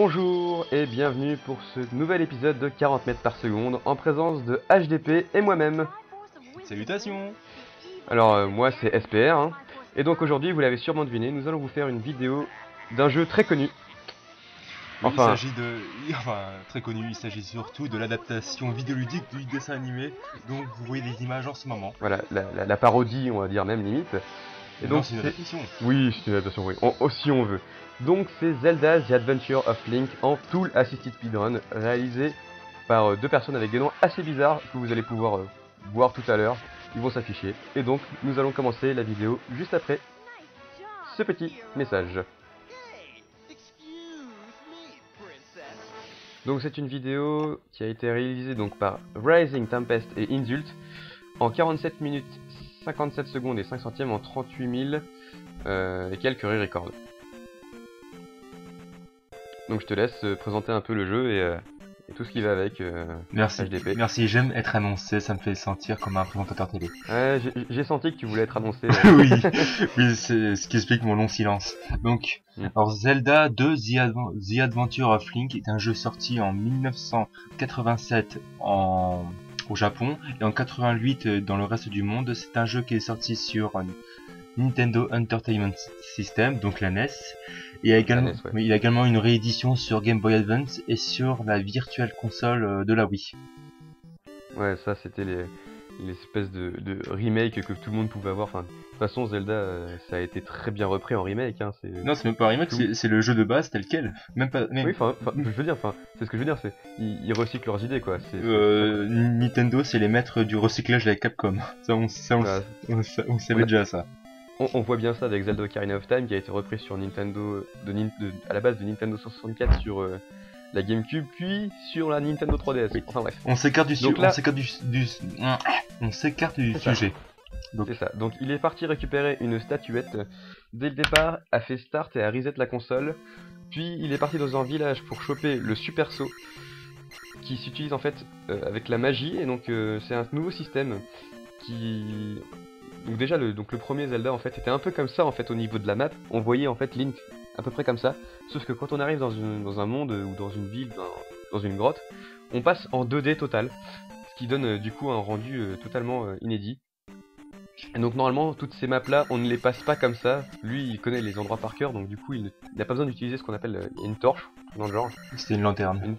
Bonjour et bienvenue pour ce nouvel épisode de 40 mètres par seconde en présence de HDP et moi-même. Salutations Alors euh, moi c'est SPR hein. et donc aujourd'hui vous l'avez sûrement deviné, nous allons vous faire une vidéo d'un jeu très connu. Enfin- Il s'agit de... Enfin, très connu, il s'agit surtout de l'adaptation vidéoludique du dessin animé, donc vous voyez des images en ce moment. Voilà, la, la- la parodie on va dire même limite. Et Non, donc c'est une c'est- adaptation. Oui, c'est une adaptation, oui. On- aussi on veut. Donc c'est Zelda The Adventure of Link en Tool Assisted Speedrun, réalisé par euh, deux personnes avec des noms assez bizarres que vous allez pouvoir euh, voir tout à l'heure. Ils vont s'afficher. Et donc nous allons commencer la vidéo juste après ce petit message. Donc c'est une vidéo qui a été réalisée donc par Rising Tempest et Insult en 47 minutes 57 secondes et 5 centièmes en 38 000 euh, et quelques re-records. Donc je te laisse euh, présenter un peu le jeu et, euh, et tout ce qui va avec. euh. Merci. HDP. Merci, j'aime être annoncé, ça me fait sentir comme un présentateur télé. Ouais, j'ai- senti que tu voulais être annoncé. oui, oui c'est ce qui explique mon long silence. Donc, Mm. alors Zelda 2 The, Adven- The Adventure of Link est un jeu sorti en 1987 en... au Japon et en 88 euh, dans le reste du monde. C'est un jeu qui est sorti sur Nintendo Entertainment System, donc la NES. Il y a également, NES, ouais. oui, il y a également une réédition sur Game Boy Advance et sur la Virtual Console euh, de la Wii. Ouais, ça c'était les l'espèce de, de remake que tout le monde pouvait avoir. Enfin, de toute façon, Zelda, euh, ça a été très bien repris en remake. Hein, c'est... Non, c'est même pas un remake, c'est c'est le jeu de base tel quel. Même pas. même- Oui, enfin, je veux dire, enfin, c'est ce que je veux dire, c'est ils, ils recyclent leurs idées, quoi. C'est, Euh, Nintendo, c'est les maîtres du recyclage avec Capcom. Ça, on, ça, on, on savait On a- déjà ça. On, on voit bien ça avec Zelda Ocarina of Time qui a été repris sur Nintendo, de, Nin- de- à la base de Nintendo 64 sur euh, la GameCube, puis sur la Nintendo 3DS. Oui. Enfin bref, On s'écarte du, su- Donc là- on s'écarte du, du, on s'écarte du C'est ça. sujet. Donc- c'est ça. Donc il est parti récupérer une statuette. Dès le départ, a fait start et a reset la console. Puis il est parti dans un village pour choper le super saut qui s'utilise en fait euh, avec la magie. Et donc euh, c'est un nouveau système qui... Donc déjà le, donc le premier Zelda en fait était un peu comme ça en fait au niveau de la map. On voyait en fait Link à peu près comme ça. Sauf que quand on arrive dans, une- dans un monde euh, ou dans une ville, dans, dans une grotte, on passe en 2D total. Ce qui donne euh, du coup un rendu euh, totalement euh, inédit. Et donc normalement toutes ces maps là on ne les passe pas comme ça. Lui il connaît les endroits par cœur donc du coup il n'a pas besoin d'utiliser ce qu'on appelle une torche dans le genre. C'était une lanterne. Une,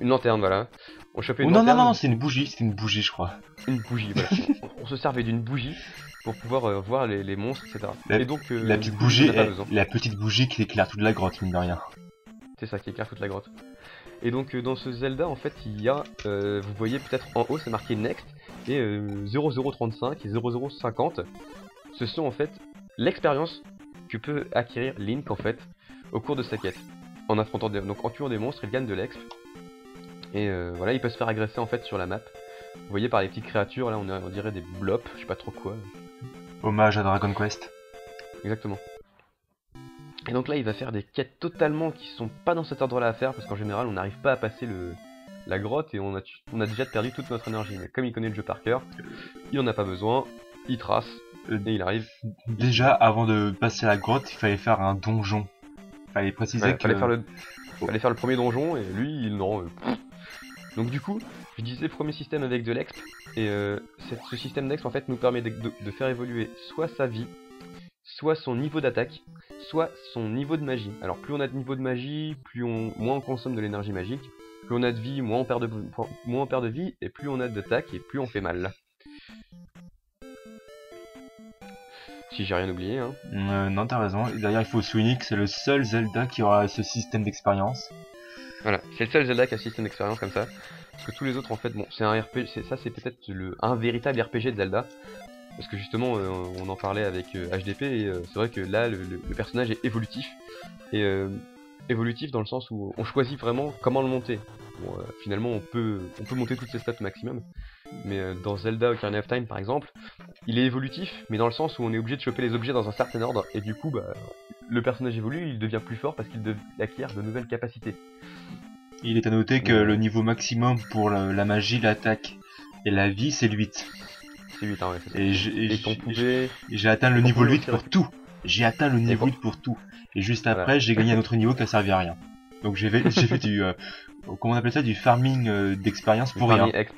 une lanterne voilà. On chopait une non, non, lanterne, non, c'est une bougie, c'était une bougie, je crois. une bougie voilà. on, se servait d'une bougie pour pouvoir euh, voir les, les monstres etc. La- Et donc euh, la petite bougie, la petite qui éclaire toute la grotte, mine de rien. C'est ça qui éclaire toute la grotte. Et donc euh, dans ce Zelda en fait il y a, euh, vous voyez peut-être en haut c'est marqué Next et euh, 0035 et 0050. Ce sont en fait l'expérience que peut acquérir Link en fait au cours de sa quête. En affrontant des, donc en tuant des monstres il gagne de l'exp. Et euh, voilà il peut se faire agresser en fait sur la map. Vous voyez par les petites créatures là on, a- on dirait des blops, je sais pas trop quoi. Hommage à Dragon Quest. Exactement. Et donc là, il va faire des quêtes totalement qui sont pas dans cet ordre-là à faire, parce qu'en général, on n'arrive pas à passer le, la grotte et on a, tu- on a déjà perdu toute notre énergie. Mais comme il connaît le jeu par cœur, il en a pas besoin, il trace, et il arrive. Déjà, avant de passer à la grotte, il fallait faire un donjon. Fallait préciser Ouais, que... fallait, faire le, fallait faire le premier donjon, et lui, il non. euh. Donc du coup, je disais premier système avec de l'exp, et euh, ce système d'exp en fait nous permet de, faire évoluer soit sa vie, soit son niveau d'attaque, soit son niveau de magie. Alors plus on a de niveau de magie, plus on, moins on consomme de l'énergie magique, plus on a de vie, moins on perd de, moins on perd de vie, et plus on a d'attaque, et plus on fait mal. Si j'ai rien oublié, hein. Euh, non, t'as raison. D'ailleurs, il faut souligner que c'est le seul Zelda qui aura ce système d'expérience. Voilà, c'est le seul Zelda qui a un système d'expérience comme ça. Parce que tous les autres, en fait, bon, c'est un RPG, ça c'est peut-être le un véritable RPG de Zelda. Parce que justement, euh, on en parlait avec euh, HDP, et euh, c'est vrai que là, le, personnage est évolutif. Et euh, évolutif dans le sens où on choisit vraiment comment le monter. Bon, euh, finalement, on peut, on peut monter toutes ses stats au maximum. Mais euh, dans Zelda Ocarina of Time, par exemple, il est évolutif, mais dans le sens où on est obligé de choper les objets dans un certain ordre. Et du coup, bah, le personnage évolue, il devient plus fort parce qu'il acquiert de nouvelles capacités. Il est à noter que le niveau maximum pour la, la magie, l'attaque et la vie, c'est le 8. C'est 8, hein, ouais, c'est ça. Et j'ai atteint le niveau pouvait 8 aussi pour tout. J'ai atteint le niveau pour- 8 pour tout. Et juste Voilà. après, j'ai gagné un autre niveau qui a servi à rien. Donc j'ai fait, du, euh, comment on appelle ça, du farming euh, d'expérience pour rien. exp.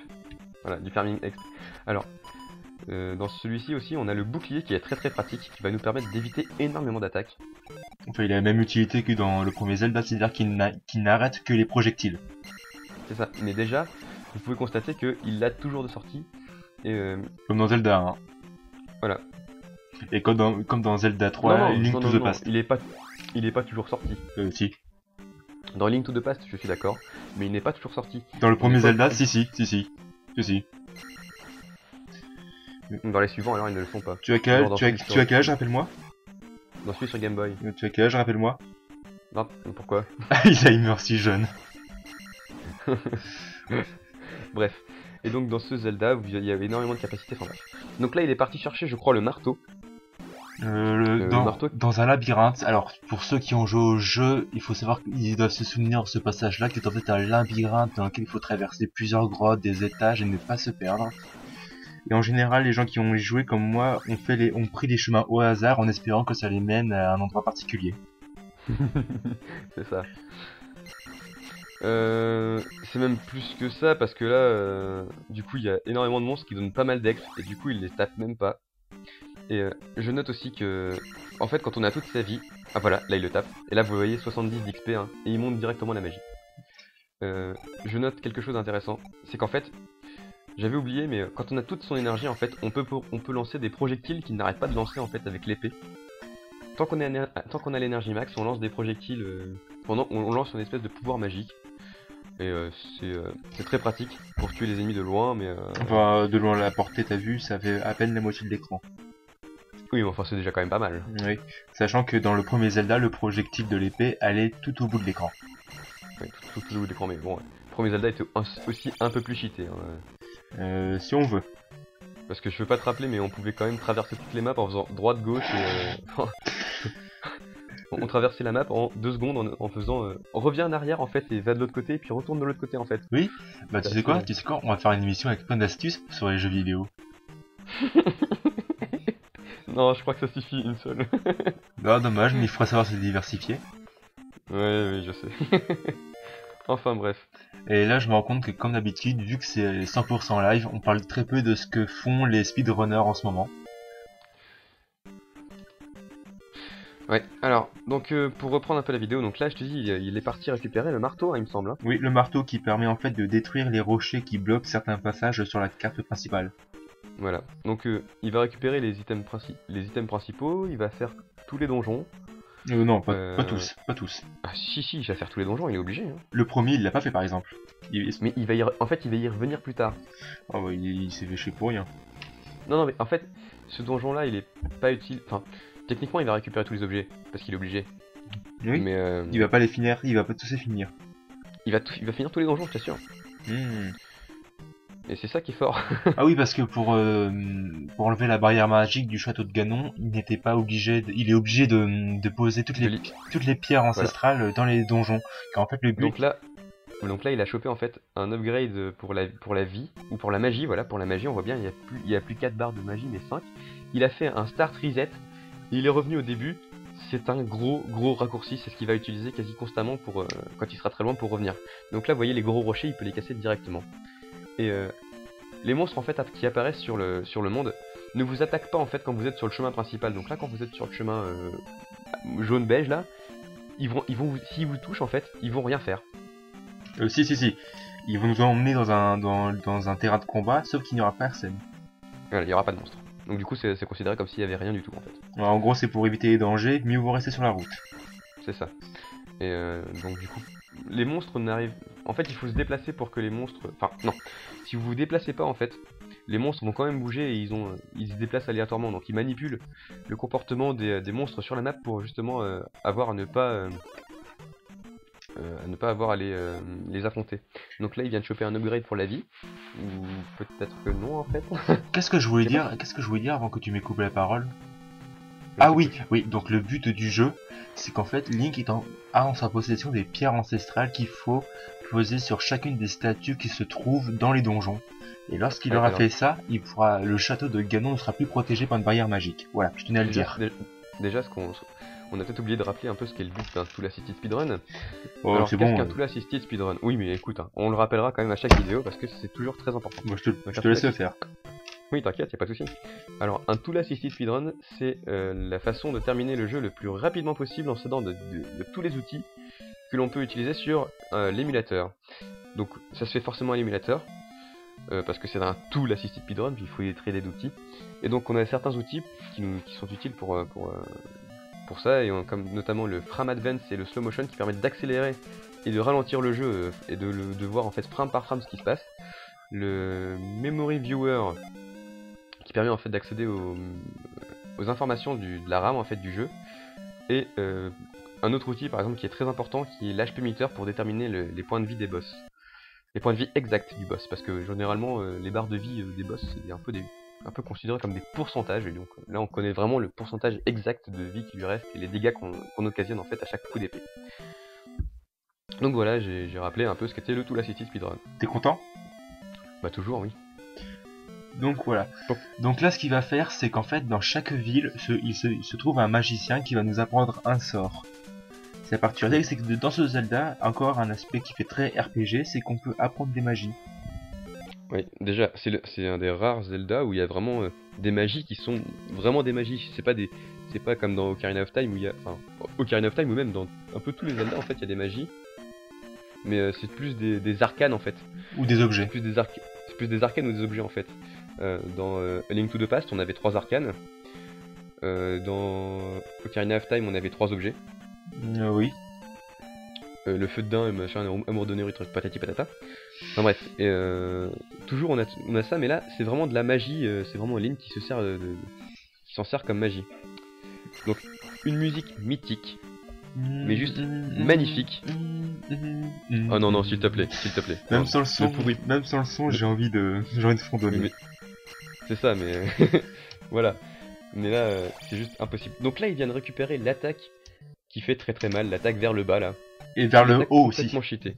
Voilà, du farming exp. Alors, euh, dans celui-ci aussi, on a le bouclier qui est très très pratique, qui va nous permettre d'éviter énormément d'attaques. Enfin, il a la même utilité que dans le premier Zelda, c'est-à-dire qu'il n'a- qu'il n'arrête que les projectiles. C'est ça. Mais déjà, vous pouvez constater qu'il l'a toujours de sortie. Et euh, Comme dans Zelda 1. Voilà. Et comme dans, comme dans Zelda 3, non, non, Link non, to the Past. il est pas, il est pas toujours sorti. Euh, si. Dans Link to the Past, je suis d'accord, mais il n'est pas toujours sorti. Dans le premier pas- Zelda, si, si, si, si. Si, si. Dans les suivants, alors ils ne le sont pas. Tu as quel tu as, celui tu sur- as quel âge, rappelle-moi Dans celui sur Game Boy. Tu as quel âge, rappelle-moi Non, pourquoi? Alzheimer si jeune. Bref. Et donc dans ce Zelda, vous- il y avait énormément de capacités. Bref. Donc là, il est parti chercher, je crois, le marteau. Euh, le- Le dans, marteau. dans un labyrinthe, alors pour ceux qui ont joué au jeu, il faut savoir qu'ils doivent se souvenir de ce passage-là, qui est en fait un labyrinthe dans lequel il faut traverser plusieurs grottes, des étages et ne pas se perdre. Et en général, les gens qui ont joué comme moi ont, fait les, ont pris les chemins au hasard en espérant que ça les mène à un endroit particulier. C'est ça. Euh, c'est même plus que ça parce que là, euh, du coup, il y a énormément de monstres qui donnent pas mal d'ex et du coup, ils les tapent même pas. Et euh, je note aussi que, en fait, quand on a toute sa vie, ah voilà, là il le tape. Et là, vous voyez 70 d'XP hein, et il monte directement la magie. Euh, je note quelque chose d'intéressant, c'est qu'en fait, j'avais oublié, mais euh, quand on a toute son énergie, en fait, on peut, lancer des projectiles qui n'arrêtent pas de lancer en fait avec l'épée. Tant qu'on a l'énergie max, on lance des projectiles pendant on lance une espèce de pouvoir magique. Et c'est c'est très pratique pour tuer les ennemis de loin, mais euh, Enfin, de loin la portée, t'as vu, ça fait à peine la moitié de l'écran. Oui, mais enfin c'est déjà quand même pas mal. Oui. Sachant que dans le premier Zelda, le projectile de l'épée allait tout au bout de l'écran. Ouais, tout, tout, tout le bout de l'écran, mais bon, ouais. le premier Zelda était aussi un peu plus cheaté. hein, Euh, si on veut. parce que je veux pas te rappeler, mais on pouvait quand même traverser toutes les maps en faisant droite, gauche et. euh, on traversait la map en deux secondes en, en faisant. euh, on revient en arrière en fait et va de l'autre côté, puis retourne de l'autre côté en fait. Bah tu sais quoi, tu sais quoi, on va faire une émission avec plein d'astuces sur les jeux vidéo. Non, je crois que ça suffit une seule. Ah dommage, mais il faudrait savoir se diversifier. ouais, oui, je sais. enfin bref. Et là je me rends compte que comme d'habitude, vu que c'est 100% live, on parle très peu de ce que font les speedrunners en ce moment. Ouais, alors, donc euh, pour reprendre un peu la vidéo, donc là je te dis, il, il est parti récupérer le marteau, hein, il me semble. hein. Oui, le marteau qui permet en fait de détruire les rochers qui bloquent certains passages sur la carte principale. Voilà, donc euh, il va récupérer les items, princi- les items principaux, il va faire tous les donjons. Euh, non, pas, Euh. pas tous, pas tous. Ah si si, il va faire tous les donjons, il est obligé. hein. Le premier, il l'a pas fait par exemple. Il, Mais il va y en fait, il va y revenir plus tard. oh, bah, il, il s'est fait chier pour rien. Non, non, mais en fait, ce donjon-là, il est pas utile. Enfin, techniquement, il va récupérer tous les objets, parce qu'il est obligé. Oui, Mais euh, il va pas les finir, il va pas tous les finir. il, va tout- il va finir tous les donjons, je t'assure. Hmm. Et c'est ça qui est fort. Ah oui, parce que pour, euh, pour enlever la barrière magique du château de Ganon, il n'était pas obligé, de- il est obligé de, de poser toutes les, li- toutes les pierres ancestrales dans les donjons. Car en fait, le but, Donc là, donc là, il a chopé en fait un upgrade pour la, pour la vie, ou pour la magie, voilà, pour la magie, on voit bien, il y a plus, il y a plus 4 barres de magie, mais 5. Il a fait un start reset, et il est revenu au début. C'est un gros, gros raccourci, c'est ce qu'il va utiliser quasi constamment pour, euh, quand il sera très loin pour revenir. Donc là, vous voyez les gros rochers, il peut les casser directement. Et euh, les monstres en fait qui apparaissent sur le, sur le monde ne vous attaquent pas en fait quand vous êtes sur le chemin principal. Donc là, quand vous êtes sur le chemin euh, jaune-beige là, ils vont, ils vont, vous- s'ils vous touchent en fait, ils vont rien faire. euh, si, si, si, ils vont nous emmener dans un, dans, dans un terrain de combat, sauf qu'il n'y aura personne. Voilà, il n'y aura pas de monstre. Donc du coup, c'est considéré comme s'il y avait rien du tout en fait. En gros, c'est pour éviter les dangers, mieux vaut rester sur la route. C'est ça. Et euh, donc du coup, les monstres n'arrivent. En fait, il faut se déplacer pour que les monstres. Enfin, non. Si vous vous déplacez pas, en fait, les monstres vont quand même bouger et ils ont, euh, ils se déplacent aléatoirement. Donc ils manipulent le comportement des, des monstres sur la map pour justement euh, avoir à ne pas. euh, euh, à ne pas avoir à les, euh, les affronter. Donc là, il vient de choper un upgrade pour la vie. Ou peut-être que non, en fait. Qu'est-ce que je voulais dire Qu'est-ce que je voulais dire avant que tu m'aies coupé la parole? Ah oui, oui. Donc le but du jeu, c'est qu'en fait Link est en- a en sa possession des pierres ancestrales qu'il faut poser sur chacune des statues qui se trouvent dans les donjons. Et lorsqu'il Ouais, aura alors. fait ça, il pourra, le château de Ganon ne sera plus protégé par une barrière magique. Voilà, je tenais à le Déjà, dire. dé- déjà, ce qu'on on a peut-être oublié de rappeler un peu ce qu'est le but d'un Tool Assisted Speedrun. Oh, Alors, c'est qu'est-ce bon. qu'un Tool Assisted Speedrun? Oui, mais écoute, hein, on le rappellera quand même à chaque vidéo parce que c'est toujours très important. Moi, je te, je te laisse le faire. Oui, t'inquiète, y a pas de souci. Alors, un Tool Assisted Speedrun, c'est euh, la façon de terminer le jeu le plus rapidement possible en s'aidant de, tous les outils que l'on peut utiliser sur euh, l'émulateur. Donc, ça se fait forcément à l'émulateur, euh, parce que c'est un Tool Assisted Speedrun, puis il faut y traiter d'outils. Et donc, on a certains outils qui, sont utiles pour, ça, et comme notamment le Frame Advance et le Slow Motion qui permettent d'accélérer et de ralentir le jeu et de voir en fait frame par frame ce qui se passe. Le Memory Viewer qui permet en fait d'accéder aux, aux informations du- de la RAM en fait du jeu. Et euh, un autre outil par exemple qui est très important qui est l'HP meter pour déterminer le- les points de vie des boss. Les points de vie exacts du boss parce que généralement euh, les barres de vie euh, des boss c'est un peu des un peu considéré comme des pourcentages et donc là on connaît vraiment le pourcentage exact de vie qui lui reste et les dégâts qu'on occasionne en fait à chaque coup d'épée. Donc voilà j'ai rappelé un peu ce qu'était le Tool Assisted Speedrun. T'es content? Bah toujours oui Donc voilà. Donc là, ce qu'il va faire, c'est qu'en fait, dans chaque ville, se- il, se, il se trouve un magicien qui va nous apprendre un sort. C'est la particularité, c'est que dans ce Zelda, encore un aspect qui fait très RPG, c'est qu'on peut apprendre des magies. Oui, déjà, c'est un des rares Zelda où il y a vraiment euh, des magies qui sont vraiment des magies. C'est pas des, c'est pas comme dans Ocarina of Time où il y a, enfin, Ocarina of Time ou même dans un peu tous les Zelda en fait, il y a des magies. Mais euh, c'est plus des, des arcanes en fait. Ou des objets. Plus des arc- plus des arcanes ou des objets en fait. Euh, dans euh, A Link to the Past, on avait trois arcanes. Euh, dans Ocarina of Time, on avait trois objets. Oui. Euh, le feu de daim, machin, amour de truc patati patata. Enfin bref, et, euh, toujours on a, on a ça, mais là c'est vraiment de la magie, euh, c'est vraiment Link qui se sert de, de- qui s'en sert comme magie. Donc une musique mythique. Mais juste magnifique. Oh non non, s'il te plaît, s'il te plaît. Même Non, sans le son, ne pourris- même sans le son, j'ai envie de, j'ai envie de fondonner. Mais- C'est ça, mais voilà. Mais là, euh, c'est juste impossible. Donc là, il vient de récupérer l'attaque qui fait très très mal, l'attaque vers le bas là. Et vers le haut aussi. complètement cheatée.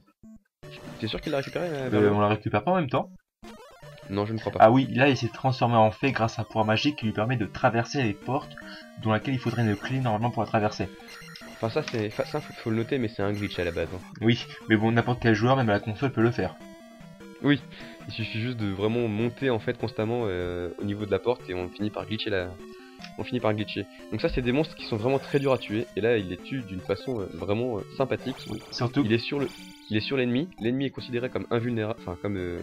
T'es sûr qu'il l'a récupéré euh, vers Euh, le on la récupère pas en même temps Non, je ne crois pas. Ah oui, là il s'est transformé en fée grâce à un pouvoir magique qui lui permet de traverser les portes dont laquelle il faudrait une clé normalement pour la traverser. Enfin, ça, c'est, ça, faut, faut le noter, mais c'est un glitch à la base. hein. Oui, mais bon, n'importe quel joueur, même à la console, peut le faire. Il suffit juste de vraiment monter en fait constamment euh, au niveau de la porte et on finit par glitcher la. On finit par glitcher. Donc ça, c'est des monstres qui sont vraiment très durs à tuer. Et là, il les tue d'une façon euh, vraiment euh, sympathique. Surtout, Il est sur le, il est sur l'ennemi. L'ennemi est considéré comme invulnérable, enfin comme euh,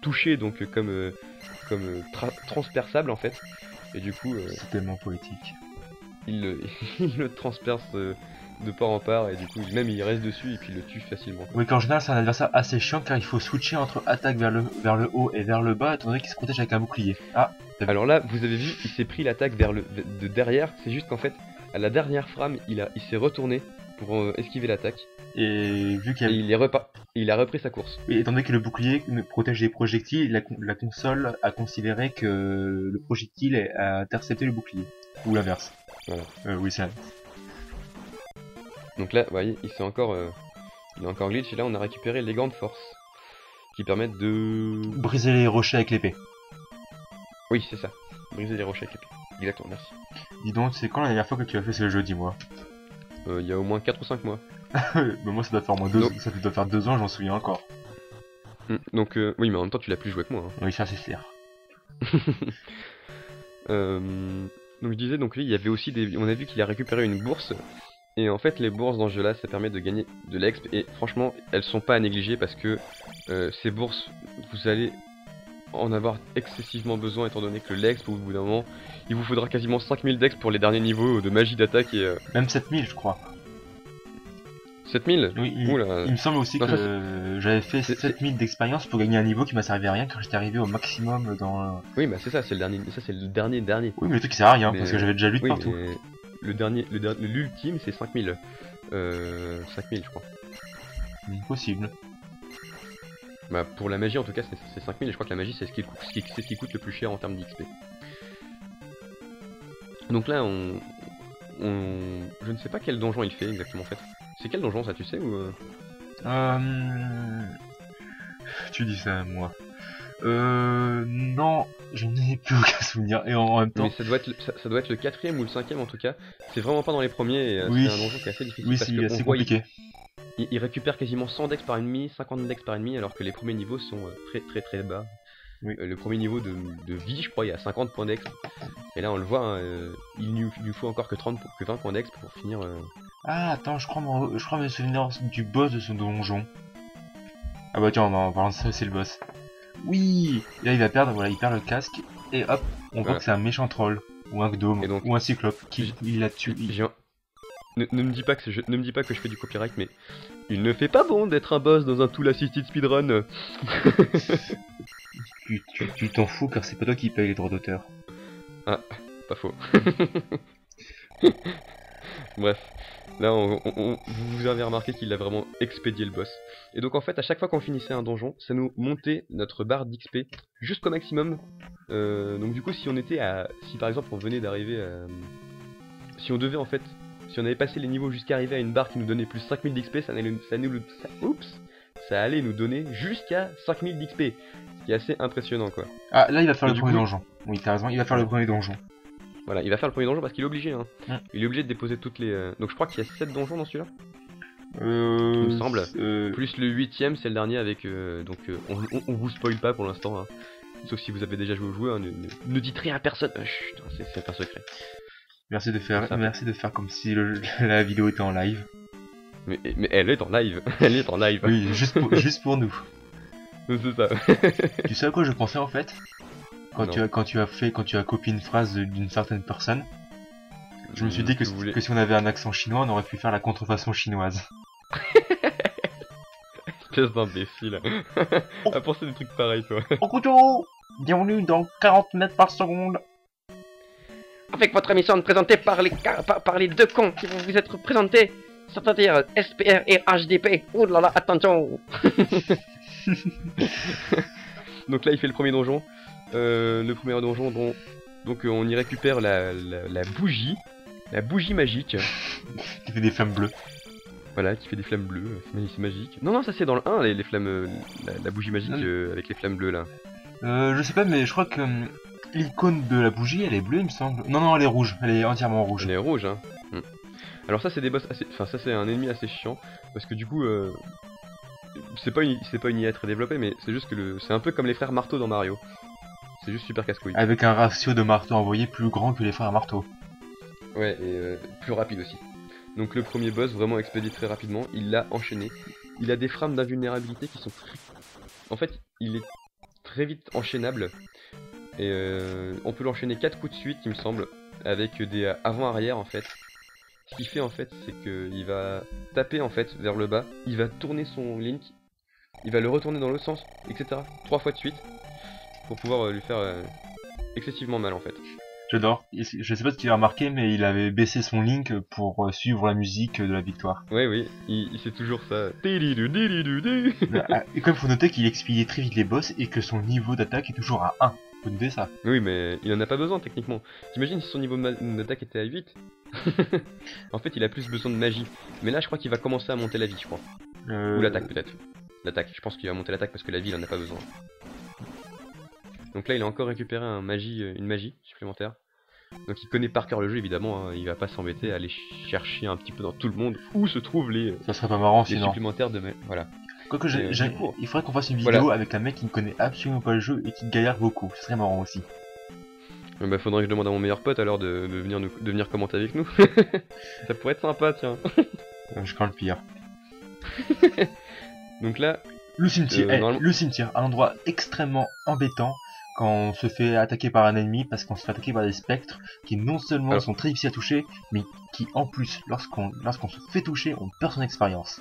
touché, donc euh, comme euh, comme euh, tra- transperçable en fait. Et du coup, euh, c'est tellement poétique. il le, il le transperce de part en part et du coup, même il reste dessus et puis il le tue facilement. Oui, qu'en général, c'est un adversaire assez chiant car il faut switcher entre attaque vers le, vers le haut et vers le bas, étant donné qu'il se protège avec un bouclier. Ah, Alors là, vous avez vu, il s'est pris l'attaque vers le de derrière. C'est juste qu'en fait, à la dernière frame, il a, il s'est retourné pour euh, esquiver l'attaque et vu qu'il il est il a repris sa course. et étant donné que le bouclier protège des projectiles, la console a considéré que le projectile a intercepté le bouclier. Ou l'inverse. Voilà. Euh, oui, c'est Donc là, vous voyez, il s'est encore, euh, il est encore glitch et là, on a récupéré les gants de force qui permettent de, briser les rochers avec l'épée. oui, c'est ça, briser les rochers avec l'épée. Exactement, merci. Dis donc, c'est quand la dernière fois que tu as fait ce jeu, dis-moi? Euh, Il y a au moins 4 ou 5 mois. Mais moi, ça doit faire moins deux, ça doit faire deux ans, j'en souviens encore. Hmm, Donc euh, oui, mais en même temps, tu l'as plus joué que moi. hein. Oui, ça c'est clair. Euh, donc je disais, donc lui, il y avait aussi des, on a vu qu'il a récupéré une bourse. Et en fait, les bourses dans ce jeu-là, ça permet de gagner de l'exp. Et franchement, elles sont pas à négliger parce que euh, ces bourses, vous allez en avoir excessivement besoin étant donné que l'exp, au bout d'un moment, il vous faudra quasiment 5000 d'exp pour les derniers niveaux de magie d'attaque et euh, Même 7000, je crois. 7000 Oui, il, Oula. il me semble aussi Non, que euh, j'avais fait c'est- 7000 d'expérience pour gagner un niveau qui m'a servi à rien quand j'étais arrivé au maximum dans... Oui, bah c'est ça, c'est le dernier, ça c'est le dernier dernier. Oui, mais le truc qui sert à rien, Mais, parce que j'avais déjà lu de Oui, partout. mais le dernier, le dernier, l'ultime c'est 5000. Euh, 5000 je crois. Hmm, Possible. Bah, pour la magie en tout cas c'est c'est 5000 et je crois que la magie c'est ce, qui ce qui coûte le plus cher en termes d'XP. Donc là on, on... Je ne sais pas quel donjon il fait exactement en fait. C'est quel donjon ça tu sais ou... euh Euh... Tu dis ça à moi. Euh, non, je n'ai plus aucun souvenir. Et en, même temps, Mais ça doit, être le, ça, ça doit être le quatrième ou le cinquième en tout cas. C'est vraiment pas dans les premiers et euh, Oui. c'est un donjon qui est assez difficile oui, c'est assez compliqué. il- il récupère quasiment 100 dex par ennemi, 50 dex par ennemi alors que les premiers niveaux sont euh, très très très bas. Oui. Euh, le premier niveau de, de vie, je crois, il y a 50 points dex. Et là on le voit, hein, euh, il nous, il nous faut encore que 30 pour- que 20 points dex pour finir. euh, Ah, attends, je crois, me- je crois me souvenir du boss de ce donjon. Ah bah tiens, en parlant de ça, c'est le boss. Oui Et Là, il va perdre, voilà, il perd le casque, et hop, on voit que c'est un méchant troll, ou un gnome, donc- ou un cyclope, qui il l'a tué. il- Ne, ne me dis pas que je, ne me dis pas que je fais du copyright, mais il ne fait pas bon d'être un boss dans un tool assisted speedrun. Tu t'en fous car c'est pas toi qui paye les droits d'auteur. Pas faux. Bref, là, on- vous avez remarqué qu'il a vraiment expédié le boss. Et donc, en fait, à chaque fois qu'on finissait un donjon, ça nous montait notre barre d'XP jusqu'au maximum. Euh, donc, du coup, si on était à. Si par exemple, on venait d'arriver à. Si on devait en fait. Si on avait passé les niveaux jusqu'à arriver à une barre qui nous donnait plus 5000 d'XP, ça, nous, ça, oups, ça allait nous donner jusqu'à 5000 d'XP. Ce qui est assez impressionnant, quoi. Ah, là, il va faire Et le premier coup- donjon. Oui, t'as raison, il va faire le premier donjon. Voilà, il va faire le premier donjon parce qu'il est obligé. Hein. Mm. Il est obligé de déposer toutes les. euh, Donc je crois qu'il y a 7 donjons dans celui-là? Euh... Il me semble. euh, Plus le huitième, c'est le dernier avec. euh, Donc euh, on, on, on vous spoil pas pour l'instant. hein. Sauf si vous avez déjà joué au jeu. hein, ne, ne- ne dites rien à personne. Chut, hein, c'est un secret. Merci de faire, merci de faire comme si le- la vidéo était en live. Mais, mais elle est en live. elle est en live. Oui, juste pour, juste pour nous. c'est ça. Tu sais à quoi je pensais en fait? Quand Non. tu, as, quand tu as fait, quand tu as copié une phrase d'une certaine personne, je me suis dit que, si on avait un accent chinois, on aurait pu faire la contrefaçon chinoise. Espèce d'imbécile. à penser des trucs pareils, toi. Okuto Bienvenue dans 40 mètres par seconde Avec votre émission présentée par les, car- par, par les deux cons qui vont vous être présentés, c'est-à-dire SPR et HDP. Ouh là là, attention Donc là, il fait le premier donjon. Euh, le premier donjon, dont, donc euh, on y récupère la, la, la bougie. La bougie magique. Qui fait des flammes bleues. Voilà, qui fait des flammes bleues, euh, c'est c'est magique. Non, non, ça c'est dans le 1, les, les flammes, euh, la, la bougie magique euh, avec les flammes bleues là. Euh, je sais pas, mais je crois que l'icône de la bougie, elle est bleue, il me semble. Non, non, elle est rouge. Elle est entièrement rouge. Elle est rouge, hein. Alors ça c'est des boss assez, enfin ça c'est un ennemi assez chiant parce que du coup, euh, c'est pas une, pas une IA très développée, mais c'est juste que le, c'est un peu comme les frères marteau dans Mario. C'est juste super casse-couille. Avec un ratio de marteau envoyé plus grand que les frères marteau. Ouais, et euh, plus rapide aussi. Donc le premier boss, vraiment expédié très rapidement, il l'a enchaîné. Il a des frames d'invulnérabilité qui sont très... En fait, il est très vite enchaînable. Et euh, on peut l'enchaîner 4 coups de suite, il me semble, avec des avant-arrière en fait. Ce qu'il fait en fait, c'est qu'il va taper en fait vers le bas, il va tourner son Link, il va le retourner dans l'autre sens, etc. Trois fois de suite, pour pouvoir euh, lui faire euh, excessivement mal en fait. J'adore. Je sais pas si tu as remarqué, mais il avait baissé son link pour euh, suivre la musique de la victoire. Ouais, oui, il, il sait toujours ça. Tididou-dididou-dou. Ah, et quand même, faut noter qu'il expédie très vite les boss et que son niveau d'attaque est toujours à 1. Faut noter ça. Oui, mais il en a pas besoin techniquement. T'imagines si son niveau d'attaque était à 8 En fait, il a plus besoin de magie. Mais là, je crois qu'il va commencer à monter la vie, je crois. Euh, Ou l'attaque peut-être. L'attaque, je pense qu'il va monter l'attaque parce que la vie, il en a pas besoin. Donc là, il a encore récupéré un magie, euh, une magie supplémentaire. Donc il connaît par cœur le jeu, évidemment. hein. Il va pas s'embêter à aller chercher un petit peu dans tout le monde où se trouvent les, Ça serait pas marrant les sinon. supplémentaires de Voilà. Quoique, j'ai- Euh, il faudrait qu'on fasse une vidéo Voilà. avec un mec qui ne connaît absolument pas le jeu et qui galère beaucoup. Ce serait marrant aussi. Euh, Bah, faudrait que je demande à mon meilleur pote alors de, de venir, nous, de venir commenter avec nous. Ça pourrait être sympa, tiens. Je crains le pire. Donc là, Le cimetière, Euh, eh, normalement- le cimetière, un endroit extrêmement embêtant quand on se fait attaquer par un ennemi parce qu'on se fait attaquer par des spectres qui non seulement Alors- sont très difficiles à toucher, mais qui en plus, lorsqu'on lorsqu'on se fait toucher, on perd son expérience.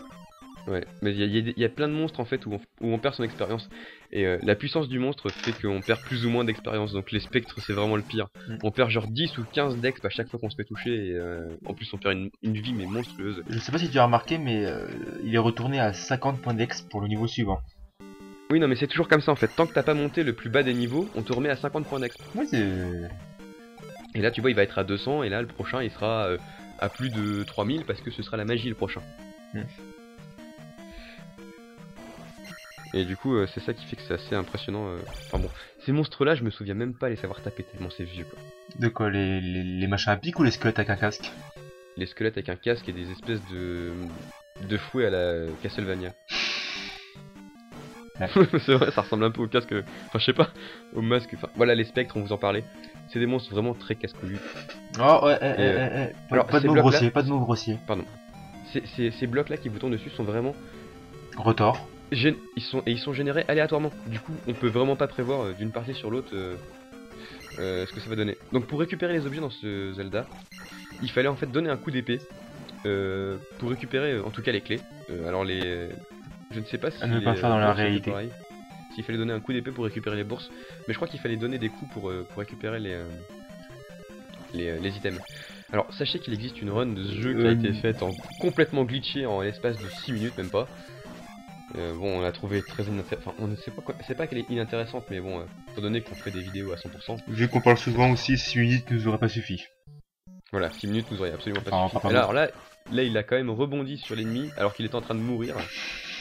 Ouais, mais il y a, y y plein de monstres en fait où on, où on perd son expérience. Et euh, la puissance du monstre fait qu'on perd plus ou moins d'expérience. Donc les spectres, c'est vraiment le pire. Mm. On perd genre 10 ou 15 dex à chaque fois qu'on se fait toucher. Et euh, en plus, on perd une, une vie mais monstrueuse. Je sais pas si tu as remarqué, mais euh, il est retourné à 50 points d'ex pour le niveau suivant. Oui, non, mais c'est toujours comme ça en fait. Tant que t'as pas monté le plus bas des niveaux, on te remet à 50 points d'ex. Ouais, c'est... Et là, tu vois, il va être à 200. Et là, le prochain, il sera euh, à plus de 3000 parce que ce sera la magie le prochain. Mm. Et du coup, euh, c'est ça qui fait que c'est assez impressionnant. euh. Enfin bon, ces monstres-là, je me souviens même pas les savoir taper tellement c'est vieux quoi. De quoi les, les, les machins à pique ou les squelettes avec un casque? Les squelettes avec un casque et des espèces de de fouets à la Castlevania. Ouais. c'est vrai, ça ressemble un peu au casque. Enfin, je sais pas, au masque. Enfin, voilà, les spectres, on vous en parlait. C'est des monstres vraiment très casse-couilles. Oh ouais, eh, euh, eh, eh, pas, alors, pas de mots grossiers, pas de mots grossiers. Ces, ces, ces blocs-là qui vous tombent dessus sont vraiment Retort. Ils sont et ils sont générés aléatoirement. Du coup, on peut vraiment pas prévoir euh, d'une partie sur l'autre euh, euh, ce que ça va donner. Donc pour récupérer les objets dans ce Zelda, il fallait en fait donner un coup d'épée euh, pour récupérer en tout cas les clés. Euh, alors les, je ne sais pas si À ne les, pas faire dans la bourses étaient réalité. pareilles. S'il fallait donner un coup d'épée pour récupérer les bourses, mais je crois qu'il fallait donner des coups pour, pour récupérer les, les, les items. Alors sachez qu'il existe une run de ce jeu qui a été faite en complètement glitché en l'espace de 6 minutes même pas. Euh, bon, on l'a trouvé très inintéressante. Enfin, on ne sait pas quoi. C'est pas qu'elle est inintéressante, mais bon, euh, étant donné qu'on fait des vidéos à 100%, Vu qu'on parle souvent aussi, 6 minutes nous aurait pas suffi. voilà, 6 minutes nous aurait absolument pas suffi. alors là, là, il a quand même rebondi sur l'ennemi alors qu'il était en train de mourir.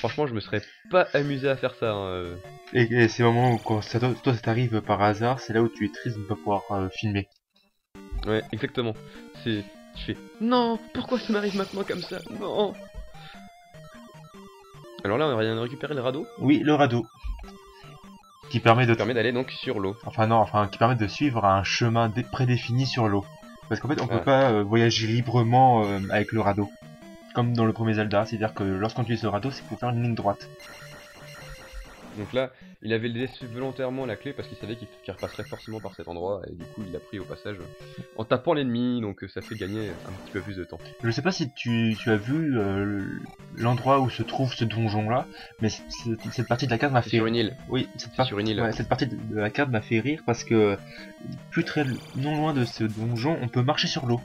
Franchement, je me serais pas amusé à faire ça. hein, euh. Et, et ces moments où quand ça, toi, toi, ça t'arrive par hasard, c'est là où tu es triste de ne pas pouvoir euh, filmer. Ouais, exactement. C'est. Tu fais Non, pourquoi ça m'arrive maintenant comme ça? Non Alors là, on vient de récupérer le radeau Oui, le radeau. Qui permet de... qui permet d'aller donc sur l'eau. Enfin non, enfin qui permet de suivre un chemin dé- prédéfini sur l'eau. Parce qu'en fait, on peut Ouais. pas euh, voyager librement euh, avec le radeau. Comme dans le premier Zelda, c'est-à-dire que lorsqu'on utilise le radeau, c'est pour faire une ligne droite. Donc là, il avait laissé volontairement la clé parce qu'il savait qu'il repasserait forcément par cet endroit et du coup il l'a pris au passage en tapant l'ennemi donc euh, ça fait gagner un petit peu plus de temps. Je sais pas si tu, tu as vu euh, l'endroit où se trouve ce donjon-là, mais c- c- cette partie de la carte m'a fait... sur une île. Oui, cette, sur une île. ouais, cette partie de la carte m'a fait rire parce que plus très non loin de ce donjon, on peut marcher sur l'eau.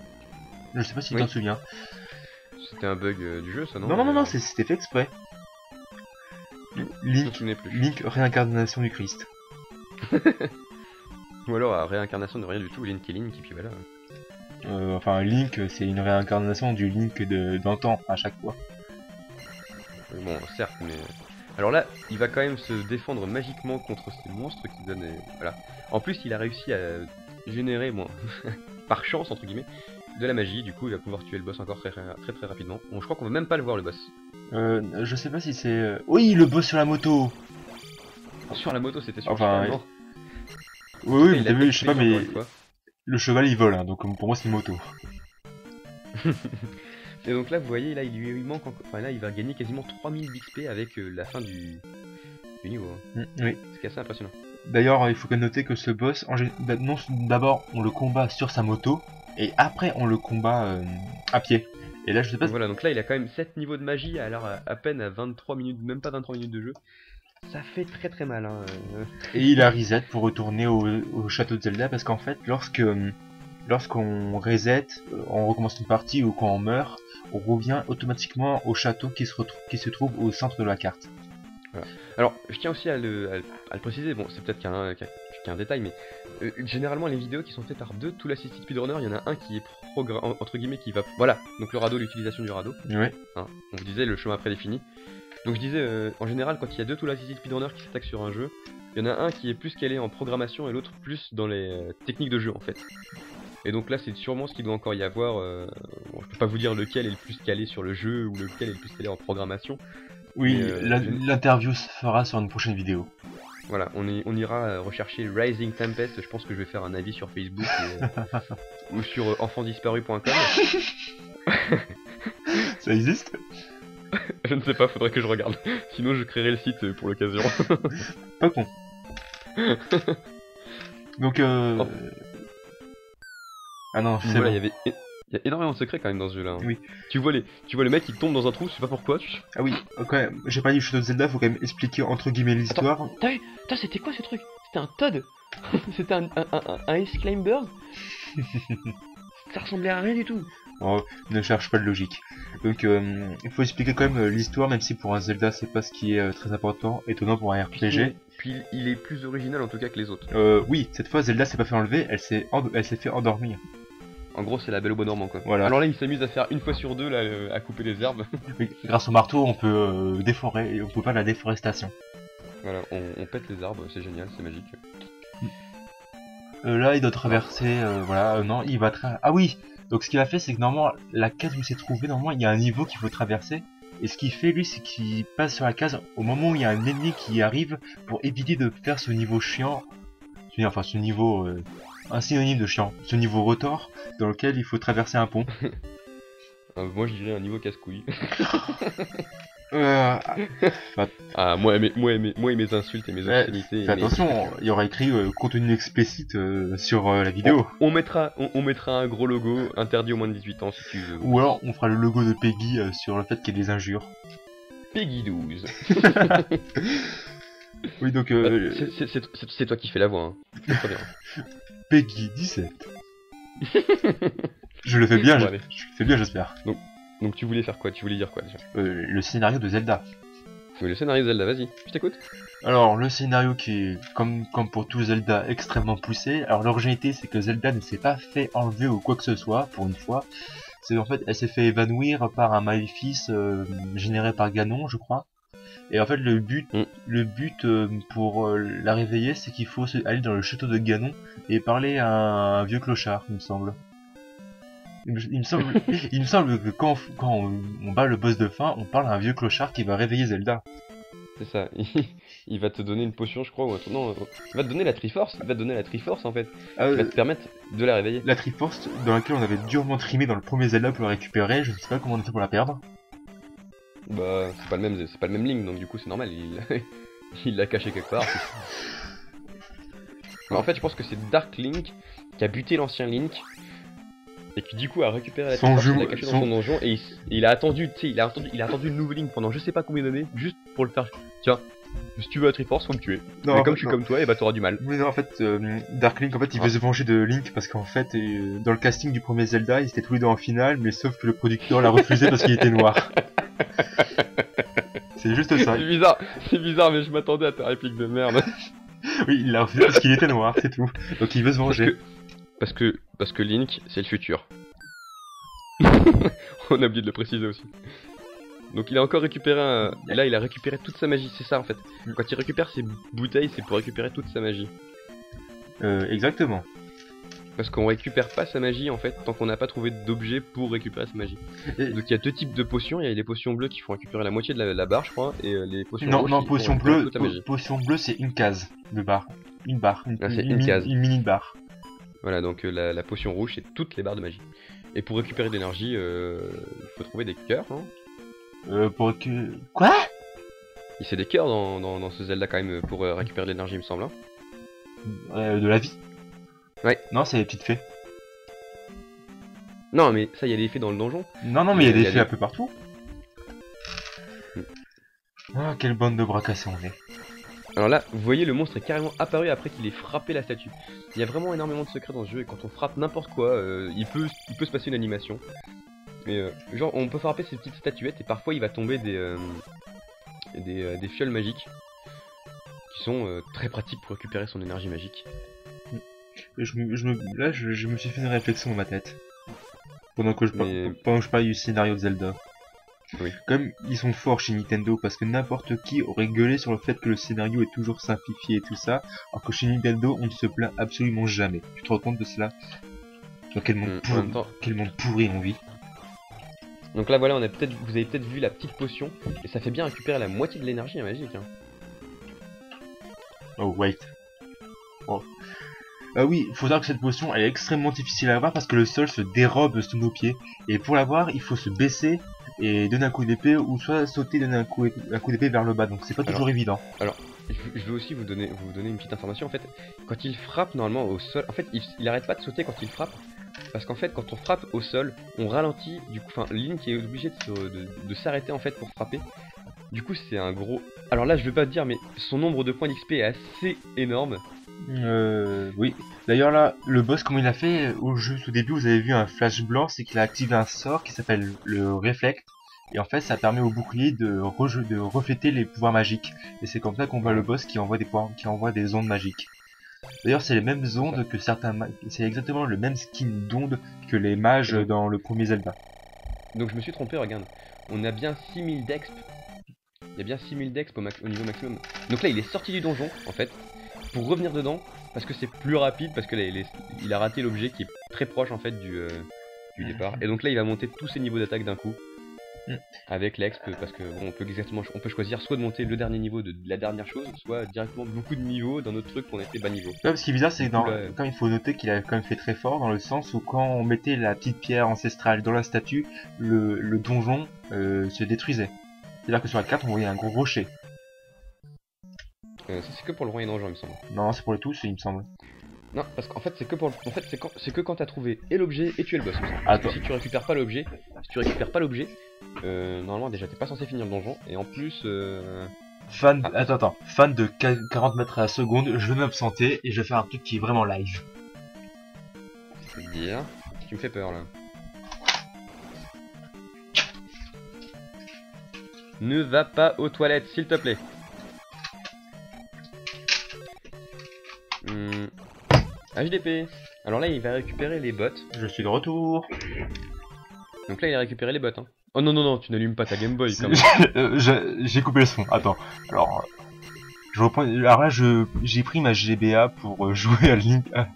Je sais pas si tu t'en souviens. C'était un bug euh, du jeu ça non? Non, non, non, c'était fait exprès. Je me Link, plus. Link, réincarnation du Christ. Ou alors à réincarnation de rien du tout, Link et Link et puis voilà. Euh, enfin, Link, c'est une réincarnation du Link de d'antan à chaque fois. Euh, Bon certes mais... Alors là, il va quand même se défendre magiquement contre ces monstres qui donnent... euh, Voilà. En plus il a réussi à générer, bon, par chance entre guillemets, de la magie, du coup il va pouvoir tuer le boss encore très très très, très rapidement. Bon je crois qu'on va même pas le voir le boss. Euh, je sais pas si c'est... euh, Oui, le boss sur la moto Sur la moto c'était sur Enfin, le cheval, non Oui, oui, Il mais a t'as vu, je sais pas, mais le cheval il vole, hein, donc pour moi c'est une moto. Et donc là, vous voyez, là, il lui manque encore. Enfin, là, il va gagner quasiment 3000 XP avec euh, la fin du, du niveau. hein. Mm, oui. C'est assez impressionnant. D'ailleurs, il faut quand même noter que ce boss, en d'abord on le combat sur sa moto, et après on le combat euh, à pied. Et là, je sais pas voilà, donc là, il a quand même 7 niveaux de magie, alors à, peine à 23 minutes, même pas 23 minutes de jeu. Ça fait très très mal, hein. euh. Et il a reset pour retourner au, au château de Zelda parce qu'en fait, lorsque lorsqu'on reset, euh, on recommence une partie ou quand on meurt, on revient automatiquement au château qui se, qui se trouve au centre de la carte. Alors, je tiens aussi à le, à le- à le préciser, bon, c'est peut-être qu'un qu'un- qu'un détail, mais euh, généralement, les vidéos qui sont faites par deux, tout l'assisted speedrunner, il y en a un qui est entre guillemets, qui va. Voilà, donc le radeau, l'utilisation du radeau. Ouais. Hein, on vous disait le chemin prédéfini. Donc je disais, euh, en général, quand il y a deux Tool Assisted Speedrunners qui s'attaquent sur un jeu, il y en a un qui est plus calé en programmation et l'autre plus dans les euh, techniques de jeu en fait. Et donc là, c'est sûrement ce qu'il doit encore y avoir. bon, je peux pas vous dire lequel est le plus calé sur le jeu ou lequel est le plus calé en programmation. Oui, l'interview se fera sur une prochaine vidéo. Voilà, on, y- on ira euh, rechercher Rising Tempest. Je pense que je vais faire un avis sur Facebook et, euh, ou sur euh, enfantsdisparu.com. Ça existe? Je ne sais pas, faudrait que je regarde. Sinon, je créerai le site pour l'occasion. Pas con. Donc, euh... Oh. Ah non, c'est voilà, bon. il y avait il y a énormément de secrets quand même dans ce jeu-là. hein. Oui. Tu vois les, tu vois le mec qui tombe dans un trou, je sais pas pourquoi. Tu... Ah oui, quand même, j'ai pas dit le château de Zelda, faut quand même expliquer entre guillemets l'histoire. T'as vu Putain, c'était quoi ce truc? C'était un Todd? C'était un, un, un, un Ice Climber? Ça ressemblait à rien du tout. Oh, ne cherche pas de logique. Donc, euh, il faut expliquer quand même euh, l'histoire, même si pour un Zelda c'est pas ce qui est euh, très important, étonnant pour un RPG. Puis il est plus original en tout cas que les autres. Euh, oui, cette fois Zelda s'est pas fait enlever, elle s'est en- elle s'est fait endormir. En gros, c'est la belle au bon normand quoi. Voilà. Alors là, il s'amuse à faire une fois sur deux là, euh, à couper les herbes. Oui, grâce au marteau, on peut euh, déforer, on peut pas la déforestation. Voilà, on, on pète les arbres, c'est génial, c'est magique. Euh, là, il doit traverser, euh, voilà, euh, non, il va tra... Ah oui Donc ce qu'il a fait, c'est que normalement, la case où il s'est trouvé, normalement, il y a un niveau qu'il faut traverser. Et ce qu'il fait, lui, c'est qu'il passe sur la case au moment où il y a un ennemi qui arrive pour éviter de faire ce niveau chiant. Enfin, ce niveau... un synonyme de chiant. Ce niveau rotor, dans lequel il faut traverser un pont. Euh, moi je dirais un niveau casse-couille. Euh, ah, moi et mes, moi et mes, moi et mes insultes et mes Ouais, obscénités. attention, il y aura écrit euh, contenu explicite euh, sur la vidéo. On mettra, on, on mettra un gros logo interdit aux moins de 18 ans si tu veux. Ou alors, on fera le logo de Peggy sur le fait qu'il y ait des injures. Peggy 12. Oui, donc Bah, c'est- toi qui fais la voix. Hein. Très bien. Peggy 17. je le fais bien, je, le fais bien, j'espère. Donc tu voulais faire quoi? Tu voulais dire quoi déjà? Euh, le scénario de Zelda. Le scénario de Zelda, vas-y, je t'écoute. Alors, le scénario qui est, comme, comme pour tout Zelda, extrêmement poussé. Alors, l'originalité, c'est que Zelda ne s'est pas fait enlever ou quoi que ce soit, pour une fois. C'est en fait, elle s'est fait évanouir par un maléfice euh, généré par Ganon, je crois. Et en fait, le but, Mm. le but euh, pour euh, la réveiller, c'est qu'il faut aller dans le château de Ganon et parler à un vieux clochard, il me semble. Il me, il me semble, il me semble que quand, quand on, on bat le boss de fin, on parle à un vieux clochard qui va réveiller Zelda. C'est ça. il va te donner une potion, je crois, ou. Non, euh, il va te donner la Triforce. Il va te donner la Triforce en fait. Ah, Il va te permettre de la réveiller. La Triforce, dans laquelle on avait durement trimé dans le premier Zelda pour la récupérer, je sais pas comment on a fait pour la perdre. Bah, c'est pas le même, c'est pas le même Link, donc du coup c'est normal. Il, il l'a caché quelque part. Mais en fait, je pense que c'est Dark Link qui a buté l'ancien Link et qui du coup a récupéré la Son Triforce, il l'a caché dans son- donjon et il, a attendu, tu sais, il a attendu, il a attendu le nouveau Link pendant je sais pas combien d'années juste pour le faire. Tiens, si tu veux la Triforce, faut me tuer. Non, Mais comme fait, je suis non. comme toi, et bah t'auras du mal. Mais non, en fait, euh, Dark Link, en fait, il Ah. veut se venger de Link parce qu'en fait, euh, dans le casting du premier Zelda, ils étaient tous les deux en finale, mais sauf que le producteur l'a refusé parce qu'il était noir. C'est juste ça. C'est bizarre, c'est bizarre, mais je m'attendais à ta réplique de merde. Oui, il l'a refusé parce qu'il était noir, c'est tout. Donc il veut se Parce venger. que, parce que, parce que Link, c'est le futur. On a oublié de le préciser aussi. Donc il a encore récupéré un... Là, il a récupéré toute sa magie, c'est ça en fait. Quand il récupère ses bouteilles, c'est pour récupérer toute sa magie. Euh, exactement. Parce qu'on récupère pas sa magie en fait tant qu'on n'a pas trouvé d'objet pour récupérer sa magie. Et- Donc il y a deux types de potions, il y a les potions bleues qui font récupérer la moitié de la, la barre je crois, et euh, les potions Non, non, potion bleue, po- potion bleue, c'est une case de barre. Une barre. Une, Ah, case. Une mini barre. Voilà, donc euh, la, la potion rouge, c'est toutes les barres de magie. Et pour récupérer de l'énergie, euh, il faut trouver des cœurs. Hein. Euh, pour que... Quoi Il c'est des cœurs dans, dans, dans ce Zelda quand même pour euh, récupérer de l'énergie, il me semble. hein. Euh, De la vie Ouais. Non, c'est les petites fées. Non, mais ça, il y a des effets dans le donjon. Non, non, mais il y a y des a fées des- un peu partout. Ah, quelle bande de bras cassés on est. Alors là, vous voyez, le monstre est carrément apparu après qu'il ait frappé la statue. Il y a vraiment énormément de secrets dans ce jeu et quand on frappe n'importe quoi, euh, il, peut, il peut se passer une animation. Mais euh, genre, on peut frapper ces petites statuettes et parfois il va tomber des, euh, des, euh, des fioles magiques qui sont très pratiques pour récupérer son énergie magique. Je me, je me, là, je, je me suis fait une réflexion dans ma tête. Pendant que je, par- Mais- pendant que je parlais du scénario de Zelda. Oui. Comme ils sont forts chez Nintendo, parce que n'importe qui aurait gueulé sur le fait que le scénario est toujours simplifié et tout ça, alors que chez Nintendo, on ne se plaint absolument jamais. Tu te rends compte de cela? Dans quel monde, Mm, pourri, temps, quel monde pourri on vit? Donc là voilà, on a peut-être, vous avez peut-être vu la petite potion et ça fait bien récupérer la moitié de l'énergie hein, magique. Hein. Oh, wait. Oh. Ah oui, il faut savoir que cette potion elle est extrêmement difficile à avoir parce que le sol se dérobe sous nos pieds. Et pour l'avoir, il faut se baisser et donner un coup d'épée ou soit sauter et donner un coup, un coup d'épée vers le bas. Donc c'est pas Alors, toujours évident. Je, je veux aussi vous donner, vous donner une petite information. En fait, quand il frappe normalement au sol, en fait, il, il arrête pas de sauter quand il frappe. Parce qu'en fait, quand on frappe au sol, on ralentit. Du coup, enfin, Link est obligé de, s'arrêter en fait pour frapper. Du coup, c'est un gros. Alors là, je vais pas te dire, mais son nombre de points d'XP est assez énorme. Euh, oui. D'ailleurs là, le boss comme il a fait euh, au jeu au début, vous avez vu un flash blanc, c'est qu'il a activé un sort qui s'appelle le Reflect. Et en fait, ça permet au bouclier de, de refléter les pouvoirs magiques. Et c'est comme ça qu'on voit le boss qui envoie des pouvoirs, qui envoie des ondes magiques. D'ailleurs, c'est les mêmes ondes que certains, c'est exactement le même skin d'ondes que les mages dans le premier Zelda. Donc je me suis trompé, regarde. On a bien 6000 d'exp il y a bien 6000 dex au, niveau maximum. Donc là, il est sorti du donjon, en fait, pour revenir dedans, parce que c'est plus rapide, parce que là, il, est- il a raté l'objet qui est très proche, en fait, du, euh, du départ. Et donc là, il va monter tous ses niveaux d'attaque d'un coup. Mm. Avec l'exp, parce que bon, on peut exactement, on peut choisir soit de monter le dernier niveau de, la dernière chose, soit directement beaucoup de niveaux d'un autre truc qu'on était bas niveau. Ouais, ce qui est bizarre, c'est que dans, quand il faut noter qu'il a quand même fait très fort, dans le sens où quand on mettait la petite pierre ancestrale dans la statue, le, le donjon euh, se détruisait. C'est-à-dire que sur la carte, on voyait un gros rocher. Euh, ça, c'est que pour le roi et donjon, il me semble. Non, c'est pour les tous, il me semble. Non, parce qu'en fait, c'est que pour, le- en fait, c'est quand, c'est que quand t'as trouvé et l'objet et tu es le boss. Parce que Attends. si tu récupères pas l'objet, si tu récupères pas l'objet, euh, normalement déjà t'es pas censé finir le donjon et en plus, euh, Fan, Ah. attends, attends, fan de qua- 40 mètres à la seconde, je vais m'absenter et je vais faire un truc qui est vraiment live. dire, tu me fais peur là. Ne va pas aux toilettes, s'il te plaît. Hmm. HDP. Alors là, il va récupérer les bottes. Je suis de retour. Donc là, il a récupéré les bottes. Hein. Oh non, non, non, tu n'allumes pas ta Game Boy quand même. Euh, J'ai coupé le son. Attends. Alors, je reprends. Alors là, je j'ai pris ma GBA pour euh, jouer à Link, à,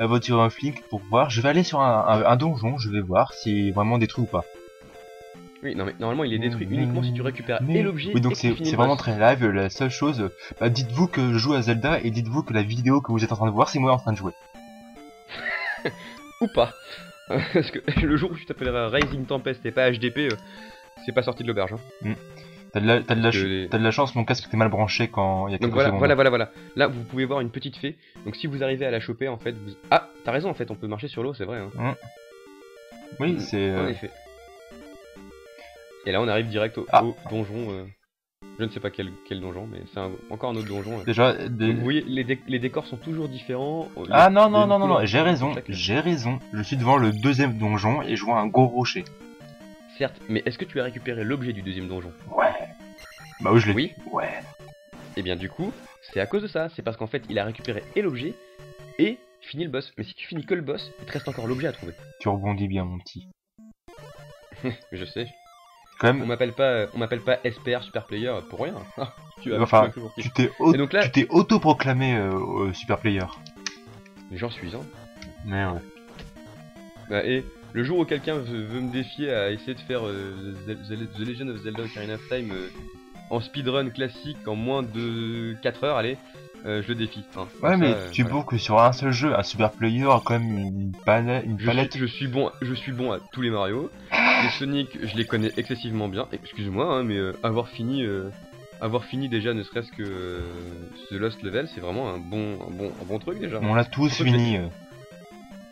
à voiture un flic pour voir. Je vais aller sur un, un, un donjon. Je vais voir si est vraiment détruit ou pas. Oui, non, mais normalement, il est détruit uniquement si tu récupères mais- et l'objet. Oui, donc c'est vraiment très live. La seule chose, bah, dites-vous que je joue à Zelda et dites-vous que la vidéo que vous êtes en train de voir, c'est moi en train de jouer. Ou pas. Parce que le jour où tu t'appelleras Rising Tempest et pas HDP, euh, c'est pas sorti de l'auberge. hein. T'as de, la, t'as de, la les- de chance, mon casque était mal branché quand il y a quelques Donc voilà, secondes. voilà, voilà, voilà. Là, vous pouvez voir une petite fée. Donc si vous arrivez à la choper, en fait, vous... Ah, t'as raison, en fait, on peut marcher sur l'eau, c'est vrai. Hein. Oui, c'est. En euh, effet. Et là, on arrive direct au, Ah. au donjon. Je ne sais pas quel, quel donjon, mais c'est encore un autre donjon. Déjà, des- Donc vous voyez, les, dé- les décors sont toujours différents. euh, Ah les- non, non, non, non, non, j'ai raison, j'ai raison. Je suis devant le deuxième donjon et je vois un gros rocher. Certes, mais est-ce que tu as récupéré l'objet du deuxième donjon? Ouais. Bah oui, je l'ai Oui? Ouais. Et bien du coup, c'est à cause de ça. C'est parce qu'en fait, il a récupéré et l'objet et fini le boss. Mais si tu finis que le boss, il te reste encore l'objet à trouver. Tu rebondis bien, mon petit. Je sais. Quand On m'appelle pas, on m'appelle pas SPR Super Player pour rien. tu as Enfin, tu t'es là- auto-proclamé euh, euh, super player. J'en suis un. Mais ouais. Bah, et le jour où quelqu'un veut, veut me défier à essayer de faire euh, The Legend of Zelda Ocarina of Time euh, en speedrun classique en moins de 4 heures, allez, euh, je le défie. hein. Ouais, Ça, mais euh, tu es voilà. beau que sur un seul jeu, un super player a quand même une, palette, une Je palette. suis, je suis bon, je suis bon à tous les Mario. Les Sonic, je les connais excessivement bien. Excuse-moi, hein, mais euh, avoir fini, euh, avoir fini déjà, ne serait-ce que euh, ce Lost Level, c'est vraiment un bon, un bon, un bon truc déjà. On l'a tous Pourquoi fini. euh.